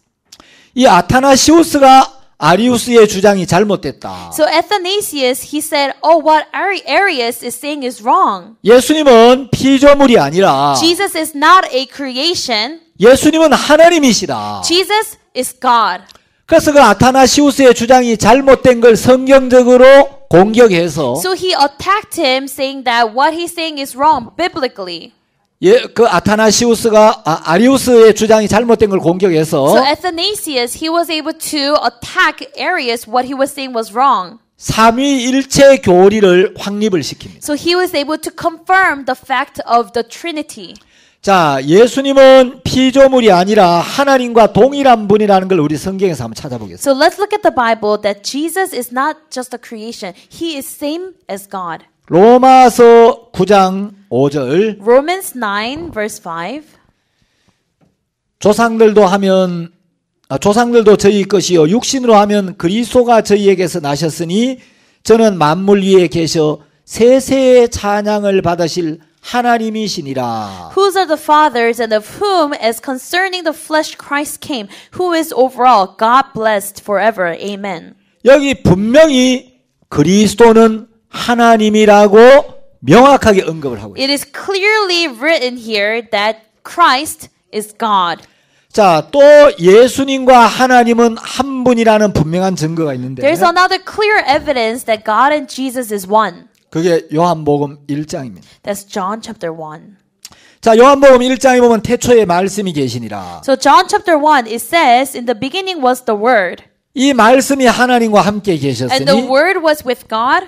S1: 이 아타나시우스가 아리우스의 주장이 잘못됐다.
S2: So Athanasius, he said, "Oh, what Ari- Arius is saying is wrong.
S1: 예수님은 피조물이 아니라
S2: Jesus is not a creation.
S1: 예수님은 하나님이시다.
S2: Jesus is God."
S1: 그래서 그 아타나시우스의 주장이 잘못된 걸 성경적으로 공격해서
S2: So he attacked him, saying that what he's saying is wrong biblically.
S1: 예, 그 아타나시우스가 아, 아리우스의 주장이 잘못된 걸 공격해서
S2: So Athanasius, he was able to attack Arius. What he was saying was wrong.
S1: 삼위일체 교리를 확립을 시킵니다.
S2: So he was able to confirm the fact of the Trinity.
S1: 자, 예수님은 피조물이 아니라 하나님과 동일한 분이라는 걸 우리 성경에서 한번 찾아보겠습니다.
S2: So let's look at the Bible that Jesus is not just a creation. He is same as God.
S1: 로마서 9장 5절
S2: Romans 9 verse 5.
S1: 조상들도 하면 아, 조상들도 저희 것이요 육신으로 하면 그리스도가 저희에게서 나셨으니 저는 만물 위에 계셔 세세의 찬양을 받으실 하나님이시니라.
S2: Whose are the fathers and of whom as concerning the flesh Christ came, who is over all God blessed forever. Amen.
S1: 여기 분명히 그리스도는 하나님이라고 명확하게 언급을 하고 있어요.
S2: It is clearly written here that Christ is God.
S1: 자, 또 예수님과 하나님은 한 분이라는 분명한 증거가 있는데
S2: There's another clear evidence that God and Jesus is one.
S1: 그게 요한복음 1장입니다.
S2: That's John chapter 1.
S1: 자, 요한복음 1장에 보면 태초에 말씀이 계시니라.
S2: So John chapter 1 it says in the beginning was the word
S1: 이 말씀이 하나님과 함께
S2: and the
S1: 계셨으니
S2: word was with God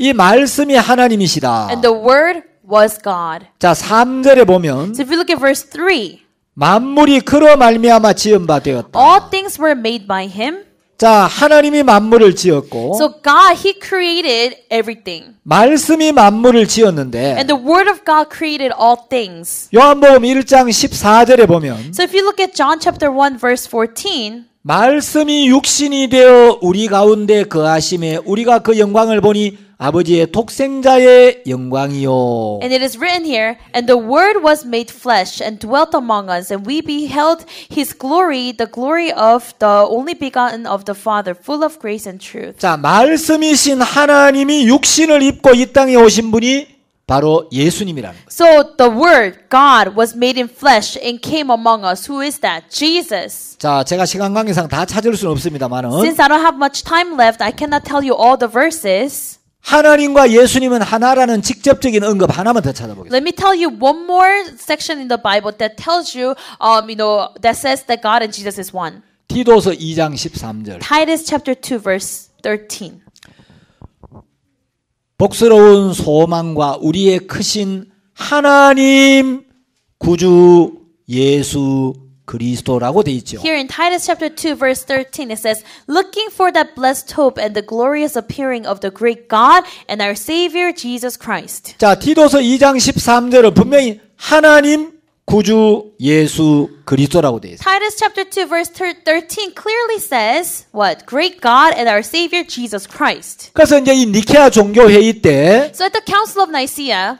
S1: 이 말씀이 하나님이시다.
S2: and the word was God.
S1: 자, 3절에 보면
S2: So if you look at verse 3,
S1: 만물이 그로 말미암아 지은 바 되었다.
S2: all things were made by him.
S1: 자, 하나님이 만물을 지었고
S2: So God he created everything.
S1: 말씀이 만물을 지었는데
S2: And the word of God created all things.
S1: 요한복음 1장 14절에 보면
S2: So if you look at John chapter 1 verse 14,
S1: 말씀이 육신이 되어 우리 가운데 거하심에 우리가 그 영광을 보니 아버지의 독생자의 영광이요.
S2: And it is written here, and the Word was made flesh and dwelt among us, and we beheld his glory, the glory of the only begotten of the Father, full of grace and truth.
S1: 자, 말씀이신 하나님이 육신을 입고 이 땅에 오신 분이 바로 예수님이라는 거예요.
S2: So the Word, God, was made in flesh and came among us. Who is that? Jesus.
S1: 자, 제가 시간 관계상 다 찾을 수는 없습니다만은
S2: Since I don't have much time left, I cannot tell you all the verses.
S1: 하나님과 예수님은 하나라는 직접적인 언급 하나만 더 찾아보겠습니다.
S2: Let me tell you one more section in the Bible that tells you, um, you know, that says that God and Jesus is one.
S1: 디도서 2장 13절.
S2: Titus chapter 2 verse 13.
S1: 복스러운 소망과 우리의 크신 하나님 구주 예수 그리스도라고 돼 있죠.
S2: Here in Titus chapter 2 verse 13 it says, "Looking for that blessed hope and the glorious appearing of the great God and our savior Jesus Christ."
S1: 자, 디도서 2장 13절은 분명히 하나님 구주 예수 그리스도라고 돼 있어요.
S2: Titus chapter 2 verse thir- 13 clearly says, what? Great God and our savior Jesus Christ.
S1: 그래서 이제 이 니케아 종교 회의 때
S2: So at the Council of Nicaea,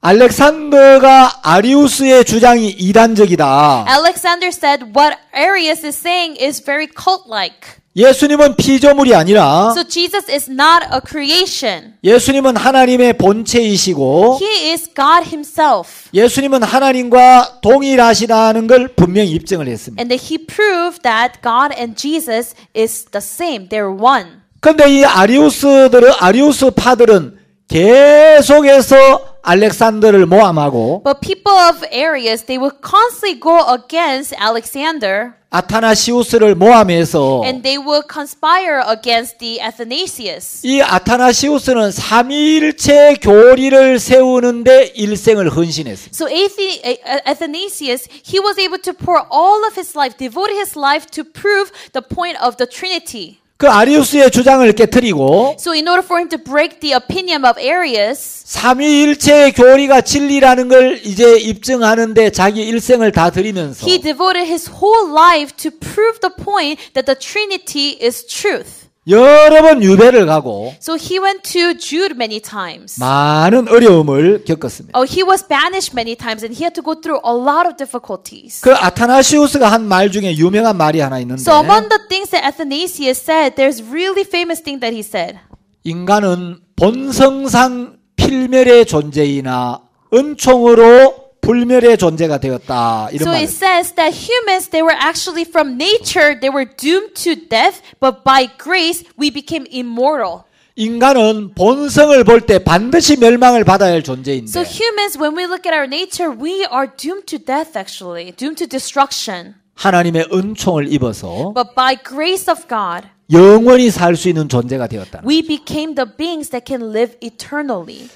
S1: 알렉산더가 아리우스의 주장이 이단적이다.
S2: Alexander said what Arius is saying is very cult-like.
S1: 예수님은 피조물이 아니라
S2: So Jesus is not a creation.
S1: 예수님은 하나님의 본체이시고
S2: He is God himself.
S1: 예수님은 하나님과 동일하시다는 걸 분명히 입증을 했습니다.
S2: And that he proved that God and Jesus is the same. They're one.
S1: 그런데 이 아리우스들은 아리우스 파들은 계속해서 알렉산더를 모함하고
S2: But people of Arius, they would constantly go against Alexander
S1: 아타나시우스를 모함해서
S2: and they would conspire against the Athanasius.
S1: 이 아타나시우스는 삼위일체 교리를 세우는데 일생을 헌신했습니다.
S2: So Athe- A- Athanasius, he was able to pour all of his life, devote his life to prove the point of the Trinity.
S1: 그 아리우스의 주장을 깨뜨리고
S2: So in order for him to break the opinion of Arius,
S1: 삼위일체의 교리가 진리라는 걸 이제 입증하는데 자기 일생을 다 들이면서
S2: he devoted his whole life to prove the point that the Trinity is truth.
S1: 여러 번 유배를 가고
S2: So he went to Jude many times.
S1: 많은 어려움을 겪었습니다.
S2: Oh, he was banished many times and he had to go through a lot of difficulties.
S1: 그 아타나시우스가 한 말 중에 유명한 말이 하나 있는데
S2: So among the things that Athanasius said, there's really famous thing that he said.
S1: 인간은 본성상 필멸의 존재이나 은총으로 불멸의 존재가 되었다 이런
S2: So
S1: 말.
S2: it says that humans, they were actually from nature, they were doomed to death, but by grace we became immortal.
S1: 인간은 본성을 볼 때 반드시 멸망을 받아야 할 존재인데
S2: So humans, when we look at our nature, we are doomed to death actually, doomed to destruction.
S1: 하나님의 은총을 입어서
S2: But by grace of God,
S1: 영원히 살 수 있는 존재가 되었다.
S2: we became the beings that can live eternally.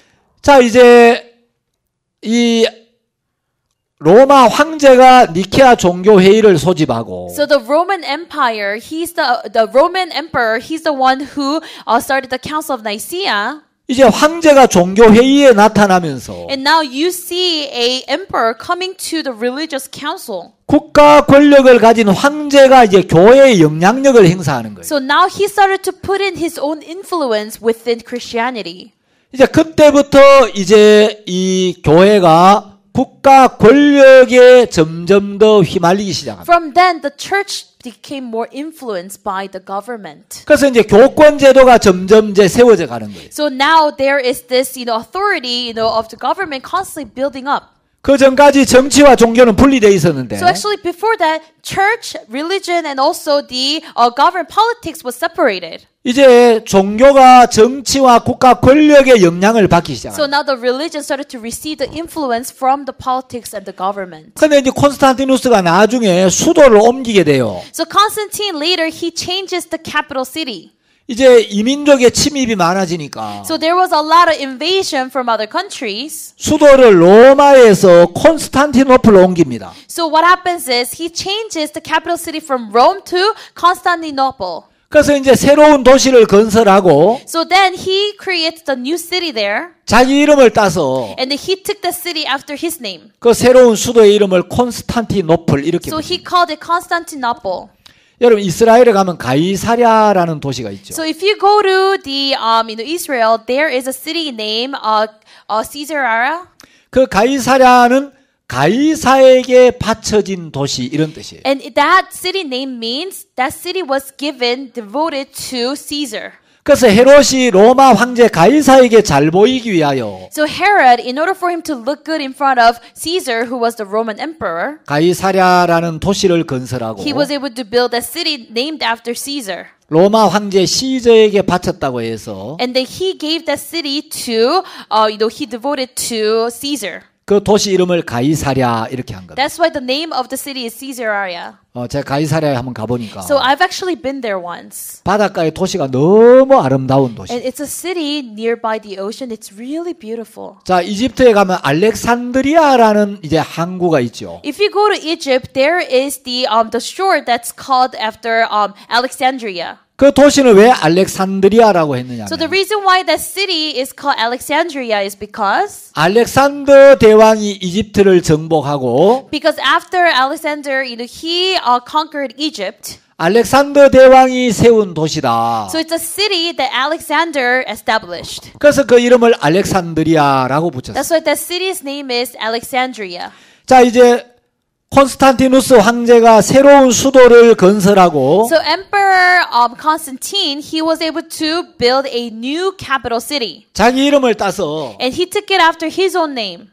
S1: 자 이제 이 로마 황제가 니케아 종교 회의를 소집하고
S2: So the Roman Empire, he's the the Roman emperor, he's the one who uh, started the Council of Nicaea.
S1: 이제 황제가 종교 회의에 나타나면서
S2: And now you see a emperor coming to the religious council.
S1: 국가 권력을 가진 황제가 이제 교회의 영향력을 행사하는 거예요.
S2: So now he started to put in his own influence within Christianity.
S1: 이제 그때부터 이제 이 교회가 국가 권력에 점점 더 휘말리기 시작합니다.
S2: From then, the church became more influenced by the government.
S1: 그래서 이제 교권 제도가 점점 이제 세워져 가는 거예요.
S2: So now there is this, you know, authority, you know, of the government constantly building up.
S1: 그 전까지 정치와 종교는 분리되어 있었는데
S2: So actually, before that, church, religion, and also the uh, government politics was separated.
S1: 이제 종교가 정치와 국가 권력의 영향을 받기
S2: So
S1: 시작합니다.
S2: now the religion started to receive the influence from the politics and the government.
S1: 근데 이제 콘스탄티누스가 나중에 수도를 옮기게 돼요.
S2: So Constantine later he changes the capital city.
S1: 이제 이민족의 침입이 많아지니까
S2: So there was a lot of invasion from other countries.
S1: 수도를 로마에서 콘스탄티노플로 옮깁니다.
S2: So what happens is he changes the capital city from Rome to Constantinople.
S1: 그래서 이제 새로운 도시를 건설하고
S2: So then he creates the new city there,
S1: 자기 이름을 따서
S2: and he took the city after his name.
S1: 그 새로운 수도의 이름을 콘스탄티노플 이렇게
S2: So he called it Constantinople.
S1: 여러분 이스라엘에 가면 가이사랴라는 도시가 있죠.
S2: So if you go to the um, know, Israel, there is a city named uh, uh, Caesarea.
S1: 그 가이사랴는 가이사에게 바쳐진 도시 이런 뜻이에요.
S2: And that city name means that city was given, devoted to Caesar.
S1: 그래서 헤롯이 로마 황제 가이사에게 잘 보이기 위하여
S2: So Herod, in order for him to look good in front of Caesar, who was the Roman emperor,
S1: 가이사랴라는 도시를 건설하고
S2: he was able to build a city named after Caesar.
S1: 로마 황제 시저에게 바쳤다고 해서
S2: And then he gave that city to, uh, you know, he devoted to Caesar.
S1: 그 도시 이름을 가이사랴 이렇게 한 겁니다.
S2: That's why the name of the city is Caesarea.
S1: 어, 제가 가이사랴에 한번 가보니까
S2: So I've actually been there once.
S1: 바닷가의 도시가 너무 아름다운 도시.
S2: And it's a city nearby the ocean. It's really beautiful.
S1: 자, 이집트에 가면 알렉산드리아라는 이제 항구가 있죠.
S2: If you go to Egypt, there is the um the shore that's called after um Alexandria.
S1: 그 도시는 왜 알렉산드리아라고 했느냐?
S2: So the reason why that city is called Alexandria is because
S1: 알렉산더 대왕이 이집트를 정복하고
S2: because after Alexander, you know, he uh, conquered Egypt.
S1: 알렉산더 대왕이 세운 도시다.
S2: So it's a city that Alexander established.
S1: 그래서 그 이름을 알렉산드리아라고 붙였어요.
S2: That's why that city's name is Alexandria.
S1: 자, 이제 콘스탄티누스 황제가 새로운 수도를 건설하고
S2: So Emperor um, Constantine, he was able to build a new capital city.
S1: 자기 이름을 따서
S2: And he took it after his own name.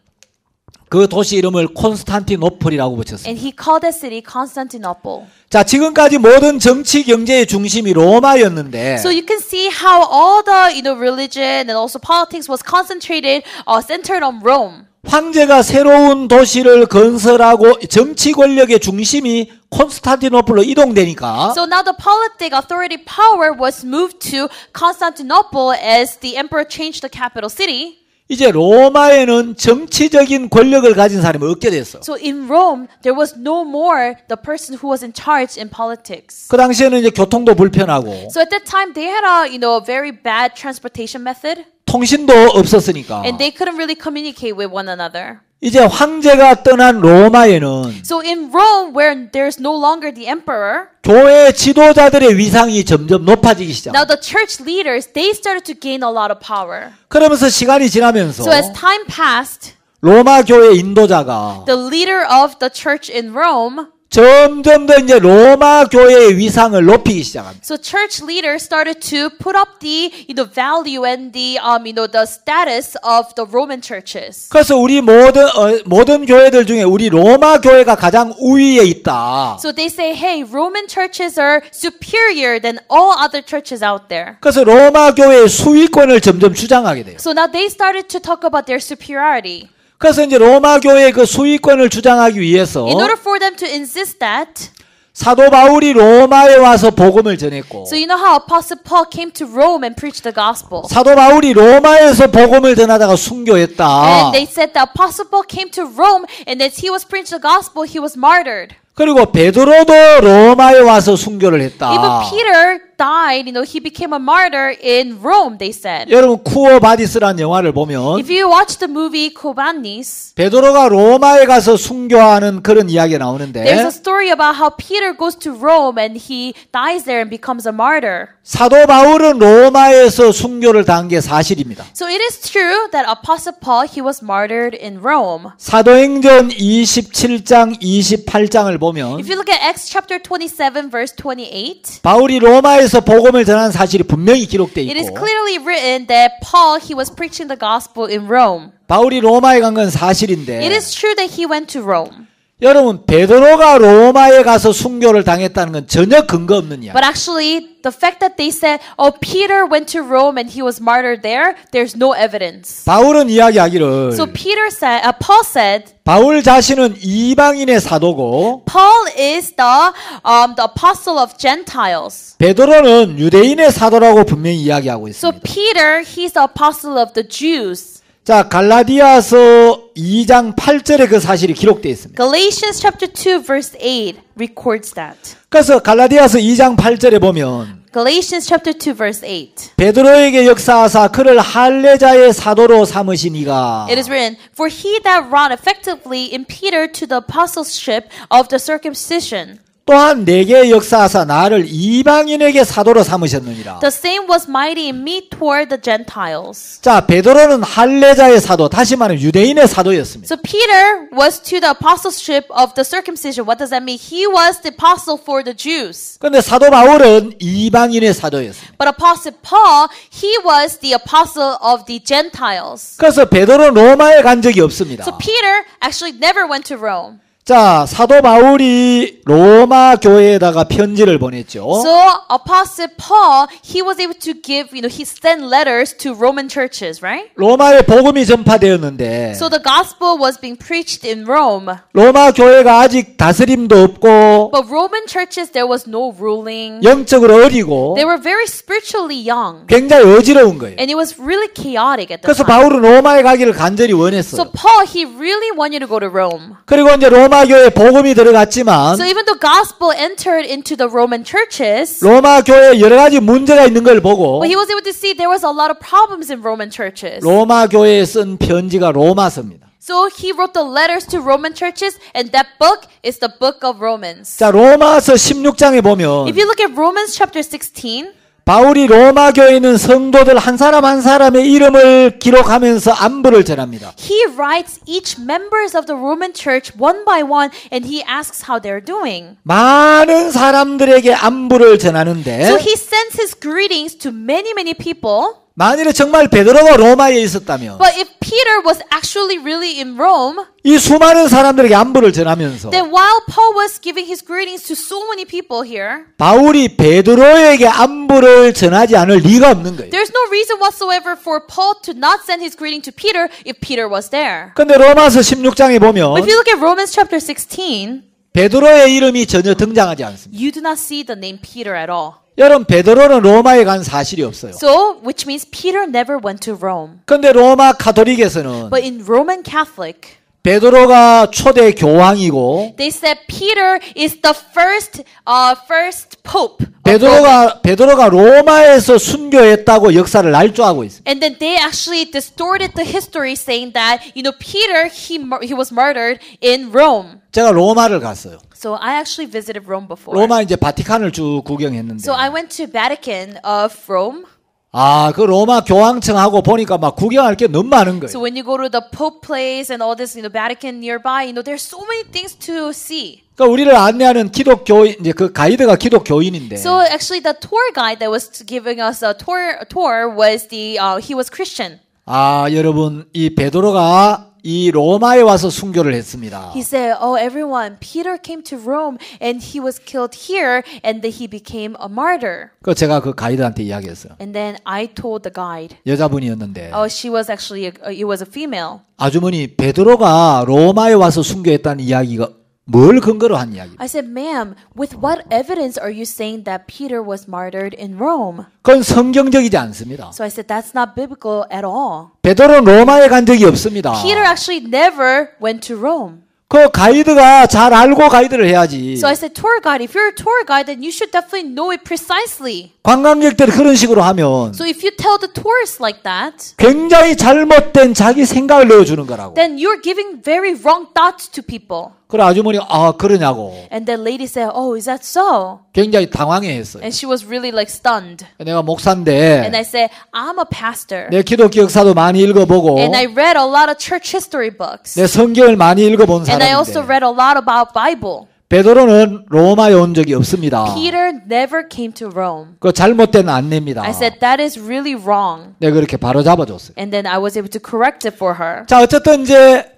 S1: 그 도시 이름을 콘스탄티노플이라고 붙였어요.
S2: And he called that city Constantinople.
S1: 자, 지금까지 모든 정치 경제의 중심이 로마였는데
S2: So you can see how all the you know religion and also politics was concentrated or centered on Rome.
S1: 황제가 새로운 도시를 건설하고 정치 권력의 중심이 콘스탄티노플로 이동되니까
S2: So now the politic authority power was moved to Constantinople as the emperor changed the capital city.
S1: 이제 로마에는 정치적인 권력을 가진 사람이 없게 됐어.
S2: So in Rome, there was no more the person who was in charge in politics.
S1: 그 당시에는 이제 교통도 불편하고
S2: So at that time, they had a you know very bad transportation method,
S1: 통신도 없었으니까
S2: and they couldn't really communicate with one another.
S1: 이제 황제가 떠난 로마에는
S2: So in Rome, where there's no longer the emperor,
S1: 교회 지도자들의 위상이 점점 높아지기 시작.
S2: now the church leaders they started to gain a lot of power.
S1: 그러면서 시간이 지나면서
S2: So as time passed,
S1: 로마 교회 인도자가
S2: the leader of the church in Rome,
S1: 점점 더 이제 로마 교회의 위상을 높이기 시작합니다.
S2: so church leaders started to put up the you know value and the um you know the status of the Roman churches.
S1: 그래서 우리 모든 어, 모든 교회들 중에 우리 로마 교회가 가장 우위에 있다.
S2: So they say, hey, Roman churches are superior than all other churches out there.
S1: 그래서 로마 교회의 수위권을 점점 주장하게 돼요.
S2: So now they started to talk about their superiority.
S1: 그래서 이제 로마 교회의 그 수위권을 주장하기 위해서
S2: In order for them to insist that,
S1: 사도 바울이 로마에 와서 복음을 전했고
S2: so you know how Apostle Paul came to Rome and preached the gospel.
S1: 사도 바울이 로마에서 복음을 전하다가 순교했다.
S2: And they said the Apostle Paul came to Rome and as he was preaching the gospel, he was martyred.
S1: 그리고 베드로도 로마에 와서 순교를 했다.
S2: Even Peter died, you know, he became a martyr in Rome, they said.
S1: 여러분 쿠어 바디스라는 영화를 보면
S2: If you watch the movie Kobanis,
S1: 베드로가 로마에 가서 순교하는 그런 이야기가 나오는데
S2: there's a story about how Peter goes to Rome and he dies there and becomes a martyr.
S1: 사도 바울은 로마에서 순교를 당한 게 사실입니다.
S2: So it is true that Apostle Paul, he was martyred in Rome.
S1: 사도행전 27장 28장을 보면
S2: If you look at Acts chapter 27 verse 28,
S1: 바울이 로마에 서 복음을 전한 사실이 분명히 기록돼
S2: it is
S1: 있고
S2: clearly written that Paul, he was preaching the gospel in Rome.
S1: 바울이 로마에 간 건 사실인데
S2: It is true that he went to Rome.
S1: 여러분 베드로가 로마에 가서 순교를 당했다는 건 전혀 근거 없는 이야기.
S2: But actually, the fact that they said, oh, Peter went to Rome and he was martyred there, there's no evidence.
S1: 바울은 이야기하기를
S2: So Peter said, uh, Paul said,
S1: 바울 자신은 이방인의 사도고
S2: Paul is the um, the apostle of Gentiles.
S1: 베드로는 유대인의 사도라고 분명히 이야기하고
S2: So
S1: 있습니다.
S2: Peter, he's the apostle of the Jews.
S1: 자 갈라디아서 2장 8절에 그 사실이 기록되어 있습니다.
S2: Galatians chapter 2 verse 8 records that.
S1: 그래서 갈라디아서 2장 8절에 보면
S2: Galatians chapter 2 verse 8.
S1: 베드로에게 역사하사 그를 할례자의 사도로 삼으시니가
S2: It is written, For he that wrought effectively in Peter to the apostleship of the circumcision.
S1: 또한 내게 역사하사 나를 이방인에게 사도로 삼으셨느니라.
S2: The same was mighty in me toward the Gentiles.
S1: 자, 베드로는 할례자의 사도, 다시 말하면 유대인의 사도였습니다.
S2: So Peter was to the apostleship of the circumcision. What does that mean? He was the apostle for the Jews.
S1: 그런데 사도 바울은 이방인의 사도였습니다.
S2: But apostle Paul, he was the apostle of the Gentiles.
S1: 그래서 베드로는 로마에 간 적이 없습니다.
S2: So Peter actually never went to Rome.
S1: 자, 사도 바울이 로마 교회에다가 편지를 보냈죠.
S2: So apostle Paul, he was able to give, you know, he sent letters to Roman churches, right?
S1: 로마에 복음이 전파되었는데
S2: So the gospel was being preached in Rome.
S1: 로마 교회가 아직 다스림도 없고
S2: But Roman churches, there was no ruling.
S1: 영적으로 어리고
S2: They were very spiritually young.
S1: 굉장히 어지러운 거예요.
S2: And it was really chaotic at the
S1: 그래서
S2: time.
S1: 바울은 로마에 가기를 간절히
S2: So
S1: 원했어요.
S2: Paul, he really wanted to go to Rome.
S1: 그리고 이제 로마 교회에 복음이 들어갔지만
S2: So even though gospel entered into the Roman churches,
S1: 로마 교회에 여러 가지 문제가 있는 걸 보고
S2: but he was able to see there was a lot of problems in Roman churches.
S1: 로마 교회에 쓴 편지가 로마서입니다.
S2: So he wrote the letters to Roman churches, and that book is the book of Romans.
S1: 자, 로마서 16장에 보면
S2: If you look at Romans chapter 16,
S1: 바울이 로마 교회에 있는 성도들 한 사람 한 사람의 이름을 기록하면서 안부를 전합니다.
S2: he writes each members of the Roman church one by one, and he asks how they're doing.
S1: 많은 사람들에게 안부를 전하는데
S2: So he sends his greetings to many, many people.
S1: 만일에 정말 베드로가 로마에 있었다면
S2: But if Peter was actually really in Rome,
S1: 이 수많은 사람들에게 안부를 전하면서
S2: then while Paul was giving his greetings to so many people here,
S1: 바울이 베드로에게 안부를 전하지 않을 리가 없는 거예요.
S2: there's no reason whatsoever for Paul to not send his greeting to Peter if Peter was there.
S1: 근데 로마서 16장에 보면
S2: But if you look at Romans chapter 16,
S1: 베드로의 이름이 전혀 등장하지 않습니다.
S2: you do not see the name Peter at all.
S1: 여러분 베드로는 로마에 간 사실이 없어요.
S2: So, which means Peter never went to Rome.
S1: 근데 로마 카톨릭에서는
S2: But in Roman Catholic,
S1: 베드로가 초대 교황이고
S2: they said Peter is the first, uh, first pope.
S1: 베드로가 베드로가 로마에서 순교했다고 역사를 날조하고 있습니다.
S2: And then they actually distorted the history, saying that you know Peter he he was murdered in Rome.
S1: 제가 로마를 갔어요.
S2: So I actually visited Rome before.
S1: 로마 이제 바티칸을 쭉 구경했는데
S2: So I went to Vatican of Rome.
S1: 아, 그 로마 교황청하고 보니까 막 구경할 게 너무 많은 거예요.
S2: So when you go to the Pope place and all this, you know, Vatican nearby, you know, there's so many things to see.
S1: 그러니까 우리를 안내하는 기독교인 이제 그 가이드가 기독교인인데
S2: So actually, the tour guide that was giving us a tour tour was the uh, he was Christian.
S1: 아, 여러분 이 베드로가 이 로마에 와서 순교를 했습니다.
S2: He said, "Oh, everyone, Peter came to Rome and he was killed here, and then he became a martyr."
S1: 그 제가 그 가이드한테 이야기했어요.
S2: And then I told the guide,
S1: 여자분이었는데
S2: "Oh, she was actually a, it was a female."
S1: 아주머니 베드로가 로마에 와서 순교했다는 이야기가 뭘 근거로 한 이야기?
S2: I said, "Ma'am, with what evidence are you saying that Peter was martyred in Rome?"
S1: 그건 성경적이지 않습니다.
S2: So I said, "That's not biblical at all."
S1: 베드로는 로마에 간 적이 없습니다.
S2: Peter actually never went to Rome.
S1: 그 가이드가 잘 알고 가이드를 해야지.
S2: So I said, tour guide, if you're a tour guide, then you should definitely know it precisely.
S1: 관광객들이 그런 식으로 하면
S2: So if you tell the tourists like that,
S1: 굉장히 잘못된 자기 생각을 넣어주는 거라고.
S2: then you're giving very wrong thoughts to people.
S1: 그래 아주머니가 아 그러냐고
S2: And the lady said, oh, is that so?
S1: 굉장히 당황해했어요.
S2: And she was really like stunned.
S1: 내가 목사인데
S2: And I said, I'm a pastor.
S1: 내 기독교 역사도 많이 읽어보고
S2: And I read a lot of church history books.
S1: 내 성경을 많이 읽어본
S2: And I also
S1: 사람인데
S2: read a lot about Bible.
S1: 베드로는 로마에 온 적이 없습니다.
S2: Peter never came to Rome.
S1: 그 잘못된 안내입니다.
S2: I said, that is really wrong.
S1: 내가 그렇게 바로 잡아줬어요.
S2: And then I was able to correct it for her.
S1: 자 어쨌든 이제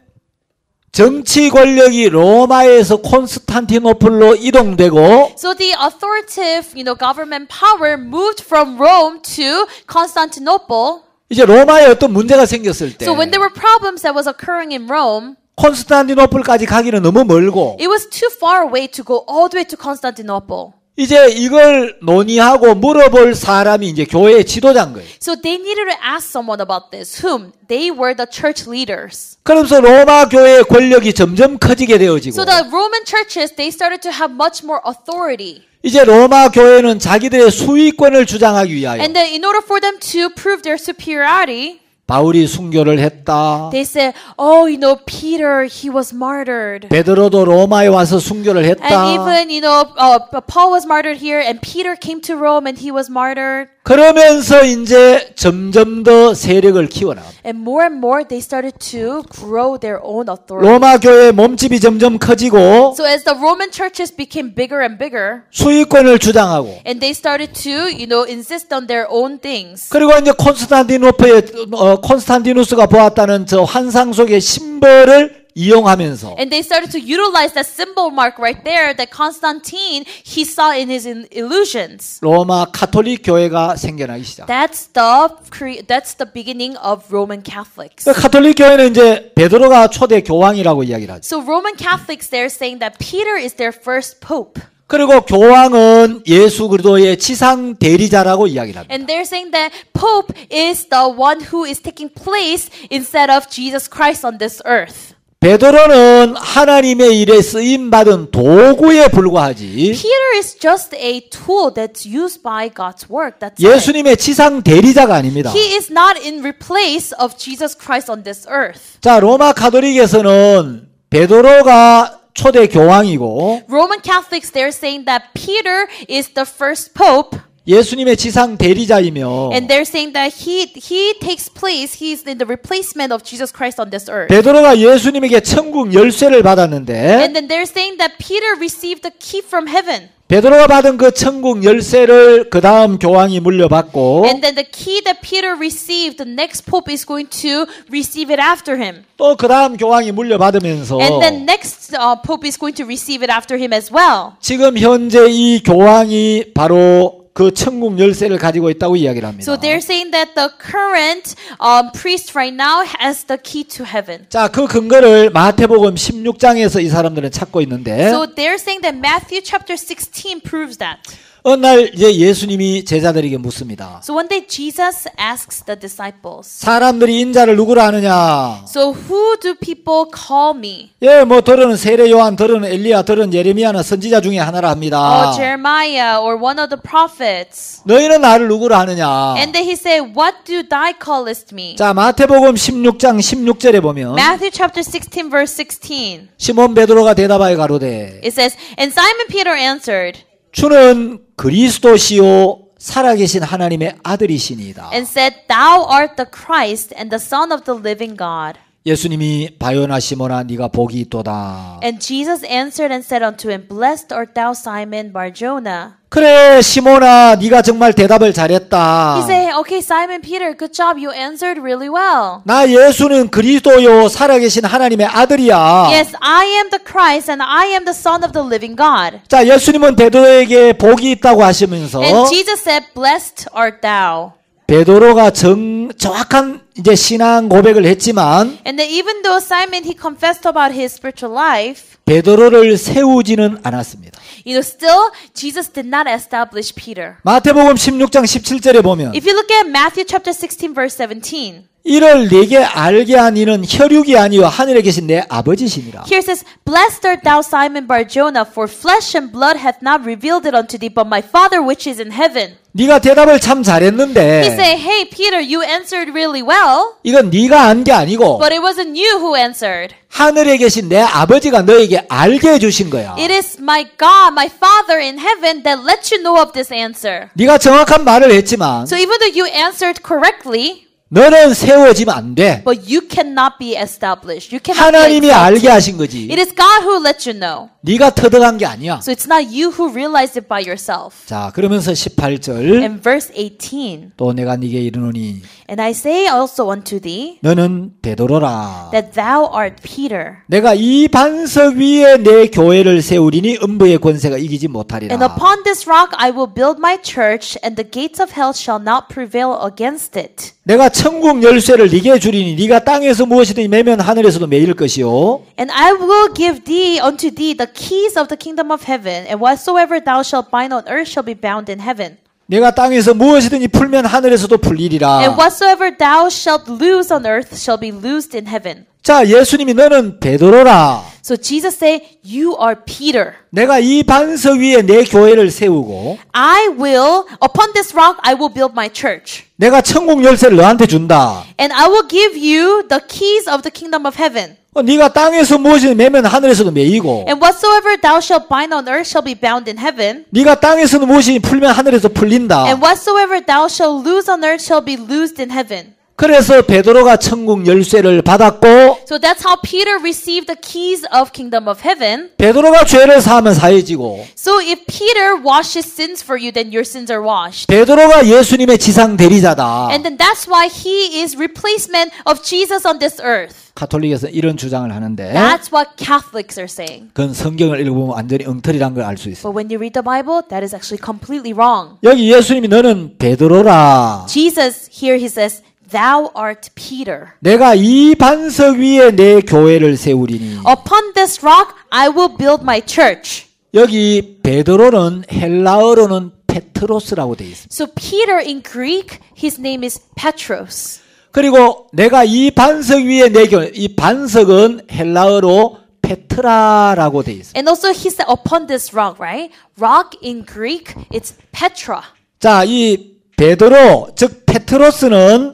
S1: 정치 권력이 로마에서 콘스탄티노플로 이동되고
S2: So the authoritative, you know, government power moved from Rome to Constantinople.
S1: 이제 로마에 어떤 문제가 생겼을 때
S2: So when there were problems that was occurring in Rome,
S1: 콘스탄티노플까지 가기는 너무 멀고
S2: it was too far away to go all the way to Constantinople.
S1: 이제 이걸 논의하고 물어볼 사람이 이제 교회의 지도자인 거예요.
S2: So they needed to ask someone about this, whom they were the church leaders.
S1: 그러면서 로마 교회의 권력이 점점 커지게 되어지고
S2: So the Roman churches, they started to have much more authority.
S1: 이제 로마 교회는 자기들의 수익권을 주장하기 위하여
S2: And then in order for them to prove their superiority,
S1: 바울이 순교를 했다.
S2: They said, "Oh, you know, Peter, he was martyred."
S1: 베드로도 로마에 와서 순교를
S2: And
S1: 했다.
S2: even, you know, uh, Paul was martyred here, and Peter came to Rome and he was martyred.
S1: 그러면서 이제 점점 더 세력을 키워나갑니다.
S2: And more and more, they started to grow their own authority.
S1: 로마 교회 몸집이 점점 커지고
S2: So as the Roman churches became bigger and bigger,
S1: 수익권을 주장하고
S2: and they started to, you know, insist on their own things.
S1: 그리고 이제 콘스탄티노프의 어, 콘스탄티누스가 보았다는 저 환상 속의 심벌을 이용하면서
S2: And they started to utilize that symbol mark right there that Constantine he saw in his illusions.
S1: 로마 카톨릭 교회가 생겨나기 시작.
S2: That's the that's the beginning of Roman Catholics.
S1: 그 카톨릭 교회는 이제 베드로가 초대 교황이라고 이야기를 하죠.
S2: So Roman Catholics they're saying that Peter is their first pope.
S1: 그리고 교황은 예수 그리스도의 지상 대리자라고 이야기를 합니다.
S2: And they're saying that Pope is the one who is taking place instead of Jesus Christ on this earth.
S1: 베드로는 하나님의 일에 쓰임 받은 도구에 불과하지
S2: Peter is just a tool that's used by God's work. That's.
S1: 예수님의 지상 대리자가 아닙니다.
S2: He is not in replace of Jesus Christ on this earth.
S1: 자, 로마 카톨릭에서는 베드로가 초대 교황이고
S2: Roman Catholics they're saying that Peter is the first pope
S1: 예수님의 지상 대리자이며
S2: and they're saying that he he takes place he's in the replacement of Jesus Christ on this earth.
S1: 베드로가 예수님에게 천국 열쇠를 받았는데
S2: And then they're saying that Peter received the key from heaven.
S1: 베드로가 받은 그 천국 열쇠를 그 다음 교황이 물려받고
S2: And then the key that Peter received, the next pope is going to receive it after him.
S1: 또 그 다음 교황이 물려받으면서
S2: And then next uh, pope is going to receive it after him as well.
S1: 지금 현재 이 교황이 바로 그 천국 열쇠를 가지고 있다고 이야기를 합니다.
S2: So they're saying that the current um, priest right now has the key to heaven.
S1: 자, 그 근거를 마태복음 16장에서 이 사람들은 찾고 있는데
S2: So they're saying that Matthew chapter 16 proves that.
S1: 어느 날 이제 예수님이 제자들에게 묻습니다.
S2: So one day Jesus asks the disciples,
S1: 사람들이 인자를 누구라 하느냐?
S2: So who do people call me?
S1: 예, 뭐 들은 세례 요한, 들은 엘리야, 들은 예레미야는 선지자 중에 하나라 합니다.
S2: Oh, Jeremiah or one of the prophets.
S1: 너희는 나를 누구라 하느냐?
S2: And then he said, What do thy callest me?
S1: 자, 마태복음 16장 16절에 보면
S2: Matthew chapter 16 verse 16.
S1: 시몬 베드로가 대답하여 가로되
S2: It says, And Simon Peter answered
S1: 주는 그리스도시요 살아계신 하나님의 아들이시니이다.
S2: and said, Thou art the Christ and the Son of the living God.
S1: 예수님이 바요나 시몬아 네가 복이 있도다.
S2: And Jesus answered and said unto him, Blessed art thou, Simon Barjona.
S1: 그래 시몬아 네가 정말 대답을 잘했다.
S2: He said, Okay, Simon Peter, good job. You answered really well.
S1: 나 예수는 그리스도요 살아계신 하나님의 아들이야.
S2: Yes, I am the Christ and I am the Son of the living God.
S1: 자 예수님은 베드로에게 복이 있다고 하시면서
S2: And Jesus said, Blessed art thou.
S1: 베드로가 정 정확한 이제 신앙 고백을 했지만
S2: And even though Simon he confessed about his spiritual life,
S1: 베드로를 세우지는 않았습니다.
S2: you know, still Jesus did not establish Peter.
S1: 마태복음 16장 17절에 보면
S2: If you look at Matthew chapter 16 verse 17,
S1: 이를 네게 알게 한 이는 혈육이 아니요 하늘에 계신 내 아버지시니라.
S2: here says, Blessed art thou, Simon Barjona, for flesh and blood hath not revealed it unto thee, but my Father which is in heaven.
S1: 네가 대답을 참
S2: He
S1: 잘했는데
S2: said, Hey Peter, you answered really well,
S1: 이건 네가 한게 아니고
S2: but it wasn't you who answered.
S1: 하늘에 계신 내 아버지가 너에게 알게 해 주신 거야.
S2: It is my God, my Father in heaven that let you know of this answer.
S1: 네가 정확한 말을 했지만
S2: So even though you answered correctly,
S1: 너는 세워지면 안 돼.
S2: but you cannot be established. You cannot be
S1: 하나님이
S2: exalted.
S1: 알게 하신 거지.
S2: It is God who let you know.
S1: 네가 터득한 게 아니야.
S2: So it's not you who realized it by yourself.
S1: 자, 그러면서 18절
S2: In verse 18,
S1: 또 내가 네게 이르노니
S2: and I say also unto thee
S1: 너는 베드로라.
S2: that thou art Peter,
S1: 내가 이 반석 위에 내 교회를 세우리니 음부의 권세가 이기지 못하리라.
S2: and upon this rock I will build my church, and the gates of hell shall not prevail against it.
S1: 내가 천국 열쇠를 네게 주리니 네가 땅에서 무엇이든지 매면 하늘에서도 매일 것이요.
S2: And I will give thee unto thee the keys of the kingdom of heaven, and whatsoever thou shalt bind on earth shall be bound in heaven.
S1: 내가 땅에서 무엇이든지 풀면 하늘에서도
S2: And
S1: 풀리리라.
S2: whatsoever thou shalt loose on earth shall be loosed in heaven.
S1: 자, 예수님이 너는 베드로라.
S2: So Jesus said, You are Peter.
S1: 내가 이 반석 위에 내 교회를 세우고
S2: I will, upon this rock, I will build my church.
S1: 내가 천국 열쇠를 너한테 준다.
S2: And I will give you the keys of the kingdom of heaven.
S1: 어, 네가 땅에서 무엇을 매면 하늘에서도 매이고
S2: And whatsoever thou shalt bind on earth shall be bound in heaven.
S1: 네가 땅에서는 무엇이 풀면 하늘에서 풀린다.
S2: And whatsoever thou shalt loose on earth shall be loosed in heaven.
S1: 그래서 베드로가 천국 열쇠를 받았고
S2: So that's how Peter received the keys of kingdom of heaven.
S1: 베드로가 죄를 사하면 사해지고
S2: So if Peter washes sins for you, then your sins are washed.
S1: 베드로가 예수님의 지상 대리자다.
S2: And then that's why he is replacement of Jesus on this earth.
S1: 카톨릭에서 이런 주장을 하는데
S2: That's what Catholics are saying.
S1: 그건 성경을 읽어보면 완전히 엉터리란 걸 알 수 있어.
S2: But when you read the Bible, that is actually completely wrong.
S1: 여기 예수님이 너는 베드로라.
S2: Jesus here he says, "Thou art Peter.
S1: 내가 이 반석 위에 내 교회를 세우리니.
S2: Upon this rock I will build my church."
S1: 여기 베드로는 헬라어로는 페트로스라고 되어 있습니다.
S2: So Peter in Greek, his name is Petros.
S1: 그리고 내가 이 반석 위에 내 교회, 이 반석은 헬라어로 페트라라고 되어 있습니다.
S2: And also he said upon this rock, right? Rock in Greek, it's Petra.
S1: 자, 이 베드로, 즉 페트로스는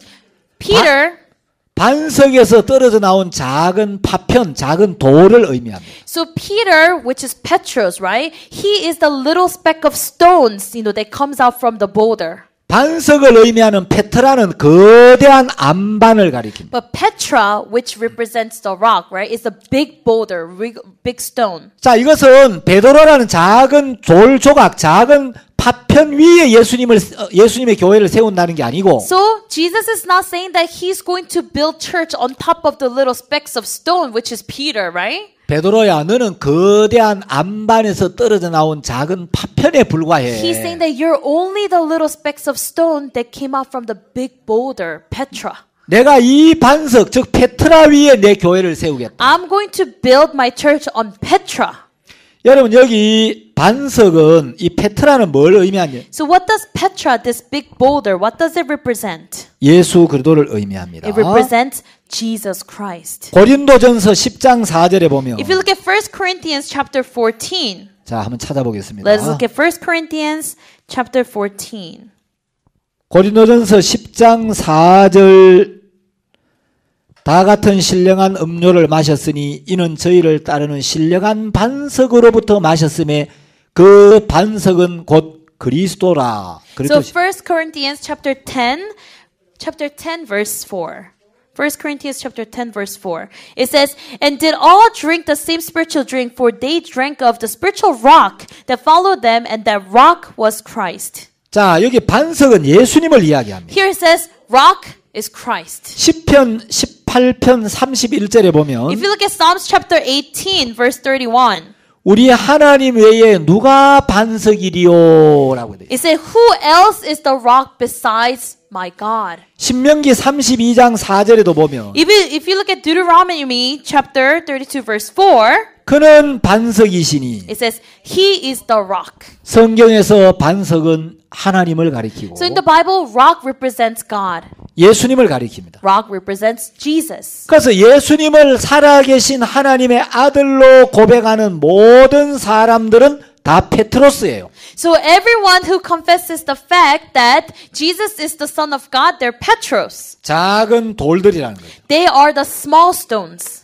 S2: Peter,
S1: 반석에서 떨어져 나온 작은 파편, 작은 돌을 의미합니다.
S2: so Peter, which is Petros, right? He is the little speck of stones, you know, that comes out from the boulder.
S1: 반석을 의미하는 페트라는 거대한 안반을 가리킵니다.
S2: But Petra, which represents the rock, right, is a big boulder, big, stone.
S1: 자, 이것은 베드로라는 작은 돌 조각, 작은 파편 위에 예수님을 어, 예수님의 교회를 세운다는 게 아니고
S2: So Jesus is not saying that he's going to build church on top of the little specks of stone, which is Peter, right?
S1: 베드로야 너는 거대한 안반에서 떨어져 나온 작은 파편에 불과해.
S2: He's saying that you're only the little specks of stone that came out from the big boulder, Petra.
S1: 내가 이 반석 즉 페트라 위에 내 교회를 세우겠다.
S2: I'm going to build my church on Petra.
S1: 여러분 여기 반석은 이 페트라는 뭘 의미하냐?
S2: So what does Petra, this big boulder, what does it represent?
S1: 예수 그리스도를 의미합니다.
S2: It represents Jesus Christ.
S1: 고린도전서 10장 4절에 보면
S2: If you look at 1 Corinthians chapter 14,
S1: 자 한번 찾아보겠습니다.
S2: let's look at 1 Corinthians chapter 14.
S1: 고린도전서 10장 4절 다 같은 신령한 음료를 마셨으니 이는 저희를 따르는 신령한 반석으로부터 마셨음에 그 반석은 곧 그리스도라.
S2: So
S1: 그랬듯이
S2: 1 Corinthians chapter 10, chapter 10 verse 4. 1 Corinthians chapter 10 verse 4. It says, And did all drink the same spiritual drink, for they drank of the spiritual rock that followed them, and that rock was Christ.
S1: 자 여기 반석은 예수님을 이야기합니다.
S2: Here it says, rock is Christ.
S1: 10편 18편 31절에 보면
S2: If you look at Psalms chapter 18 verse 31,
S1: 우리 하나님 외에 누가 반석이리요라고 돼.
S2: it said, Who else is the rock besides my God?
S1: 신명기 32장 4절에도 보면
S2: If you, if you look at Deuteronomy chapter 32 verse 4,
S1: 그는 반석이시니
S2: It says, He is the rock.
S1: 성경에서 반석은 하나님을 가리키고
S2: So in the Bible, rock represents God.
S1: 예수님을 가리킵니다.
S2: Rock represents Jesus.
S1: 그래서 예수님을 살아계신 하나님의 아들로 고백하는 모든 사람들은 다 페트로스예요.
S2: So everyone who confesses the fact that Jesus is the Son of God, they're Petros.
S1: 작은 돌들이라는 거예요.
S2: They are the small stones.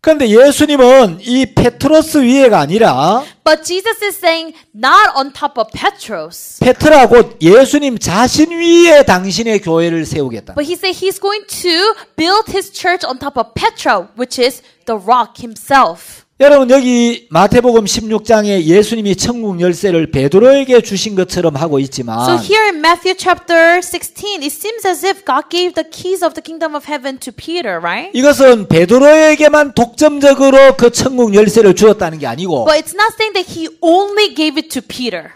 S1: 그런데 예수님은 이 페트로스 위에가 아니라
S2: But Jesus is saying, not on top of Petros.
S1: 페트라 곧 예수님 자신 위에 당신의 교회를 세우겠다.
S2: But he said he's going to build his church on top of Petra, which is the rock himself.
S1: 여러분 여기 마태복음 16장에 예수님이 천국 열쇠를 베드로에게 주신 것처럼 하고
S2: So
S1: 있지만
S2: here in Matthew chapter 16, it seems as if God gave the keys of the kingdom of heaven to Peter, right?
S1: 이것은 베드로에게만 독점적으로 그 천국 열쇠를 주었다는 게 아니고
S2: But it's not saying that he only gave it to Peter.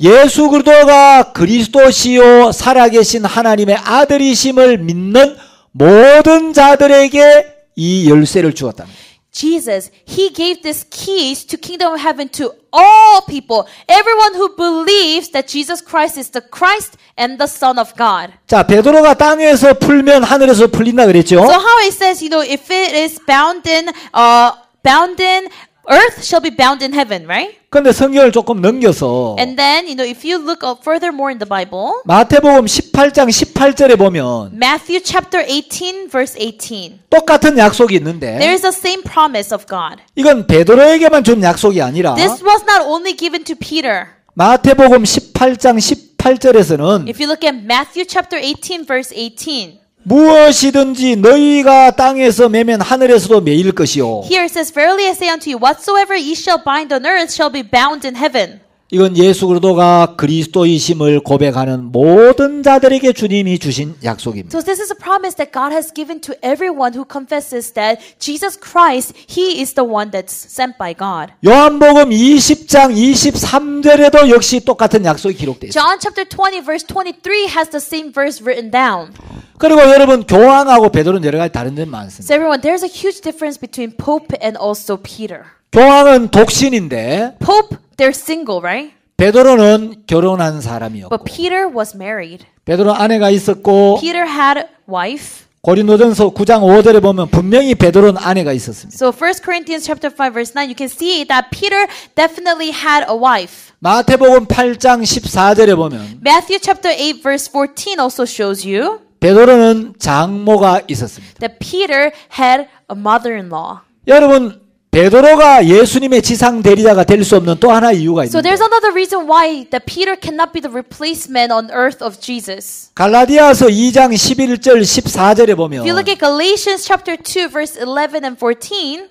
S1: 예수 그리스도가 그리스도시요 살아계신 하나님의 아들이심을 믿는 모든 자들에게 이 열쇠를 주었다.
S2: Jesus, he gave these keys to kingdom of heaven to all people, everyone who believes that Jesus Christ is the Christ and the Son of God.
S1: 자, 베드로가 땅에서 풀면 하늘에서 풀린다 그랬죠?
S2: So how it says, you know, if it is bound in uh bound in earth shall be bound in heaven, right?
S1: 근데 성경을 조금 넘겨서
S2: And then, you know, if you look up further more in the Bible,
S1: 마태복음 18장 18절에 보면
S2: Matthew chapter 18 verse 18.
S1: 똑같은 약속이
S2: There
S1: 있는데
S2: is the same promise of God.
S1: 이건 베드로에게만 준 약속이 아니라
S2: This was not only given to Peter.
S1: 마태복음 18장 18절에서는
S2: If you look at Matthew chapter 18 verse 18,
S1: 무엇이든지 너희가 땅에서 매면 하늘에서도 매일 것이요.
S2: here it says, Verily I say unto you, whatsoever ye shall bind on earth shall be bound in heaven.
S1: 이건 예수 그리스도가 그리스도이심을 고백하는 모든 자들에게 주님이 주신 약속입니다.
S2: So this is a promise that God has given to everyone who confesses that Jesus Christ, He is the one that's sent by God.
S1: 요한복음 20장 23절에도 역시 똑같은 약속이 기록되어 있습니다.
S2: John chapter 20 verse 23 has the same verse written down.
S1: 그리고 여러분 교황하고 베드로는 여러 가지 다른 점 많습니다.
S2: So everyone, there's a huge difference between Pope and also Peter.
S1: 교황은 독신인데
S2: Pope, they're single, right?
S1: 베드로는 결혼한 사람이었고
S2: But Peter was married.
S1: 베드로 아내가 있었고
S2: Peter had wife.
S1: 고린도전서 9장 5절에 보면 분명히 베드로는 아내가 있었습니다.
S2: So 1 Corinthians chapter 5 verse 9, you can see that Peter definitely had a wife.
S1: 마태복음 8장 14절에 보면
S2: Matthew chapter 8 verse 14 also shows you
S1: 베드로는 장모가 있었습니다.
S2: that Peter had a mother-in-law.
S1: 여러분 베드로가 예수님의 지상 대리자가 될 수 없는 또 하나의 이유가
S2: So
S1: 있는데
S2: there's another reason why that Peter cannot be the replacement on earth of Jesus.
S1: 갈라디아서 2장 11절 14절에 보면
S2: If you look at Galatians chapter 2 verse 11 and 14,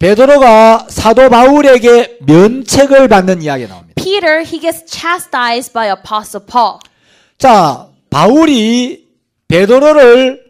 S1: 베드로가 사도 바울에게 면책을 받는 이야기가 나옵니다.
S2: Peter he gets chastised by apostle Paul.
S1: 자, 바울이 베드로를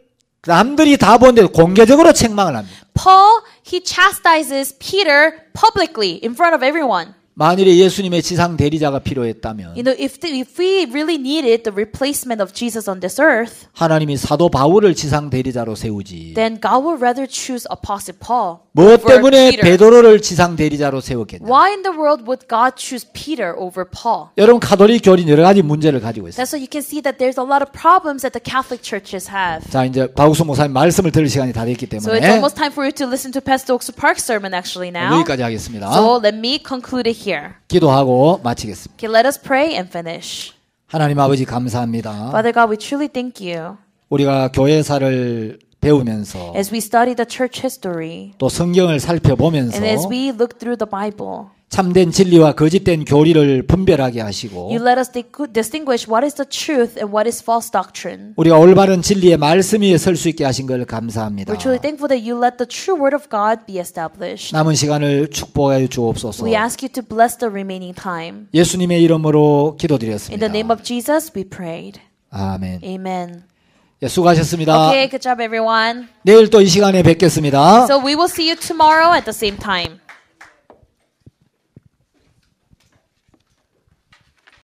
S1: 남들이 다 보는데 공개적으로 책망을 합니다.
S2: Paul he chastises Peter publicly in front of everyone.
S1: 만일에 예수님의 지상 대리자가 필요했다면
S2: You know, if the, if we really needed the replacement of Jesus on this earth,
S1: 하나님이 사도 바울을 지상 대리자로 세우지.
S2: then God would rather choose Apostle Paul
S1: 무엇
S2: over
S1: 때문에
S2: Peter.
S1: 베드로를 지상 대리자로 세웠겠냐?
S2: Why in the world would God choose Peter over Paul?
S1: 여러분 카톨릭 교리는 여러 가지 문제를 가지고 있어요.
S2: That's why you can see that there's a lot of problems that the Catholic churches have.
S1: 자, 이제 박우수 목사님 말씀을 들을 시간이 다 됐기
S2: So
S1: 때문에
S2: almost time for you to listen to Pastor Oak's Park sermon actually now.
S1: 여기까지 하겠습니다.
S2: So let me conclude it here.
S1: 기도하고 마치겠습니다.
S2: Okay, let us pray and finish.
S1: 하나님 아버지 감사합니다.
S2: Father God, we truly thank you
S1: 우리가 교회사를 배우면서
S2: as we study the church history
S1: 또 성경을 살펴보면서
S2: and as we look through the Bible.
S1: 참된 진리와 거짓된 교리를 분별하게 하시고
S2: You let us di- distinguish what is the truth and what is false doctrine.
S1: 우리가 올바른 진리의 말씀 위에 설 수 있게 하신 걸 감사합니다.
S2: We're truly thankful that you let the true word of God be established.
S1: 남은 시간을 축복하여 주옵소서.
S2: We ask you to bless the remaining time.
S1: 예수님의 이름으로
S2: In
S1: 기도드렸습니다.
S2: the name of Jesus, we prayed.
S1: 아멘.
S2: Amen.
S1: 예, 수고하셨습니다.
S2: Okay, good job, everyone.
S1: 내일 또 이 시간에 뵙겠습니다.
S2: So we will see you tomorrow at the same time.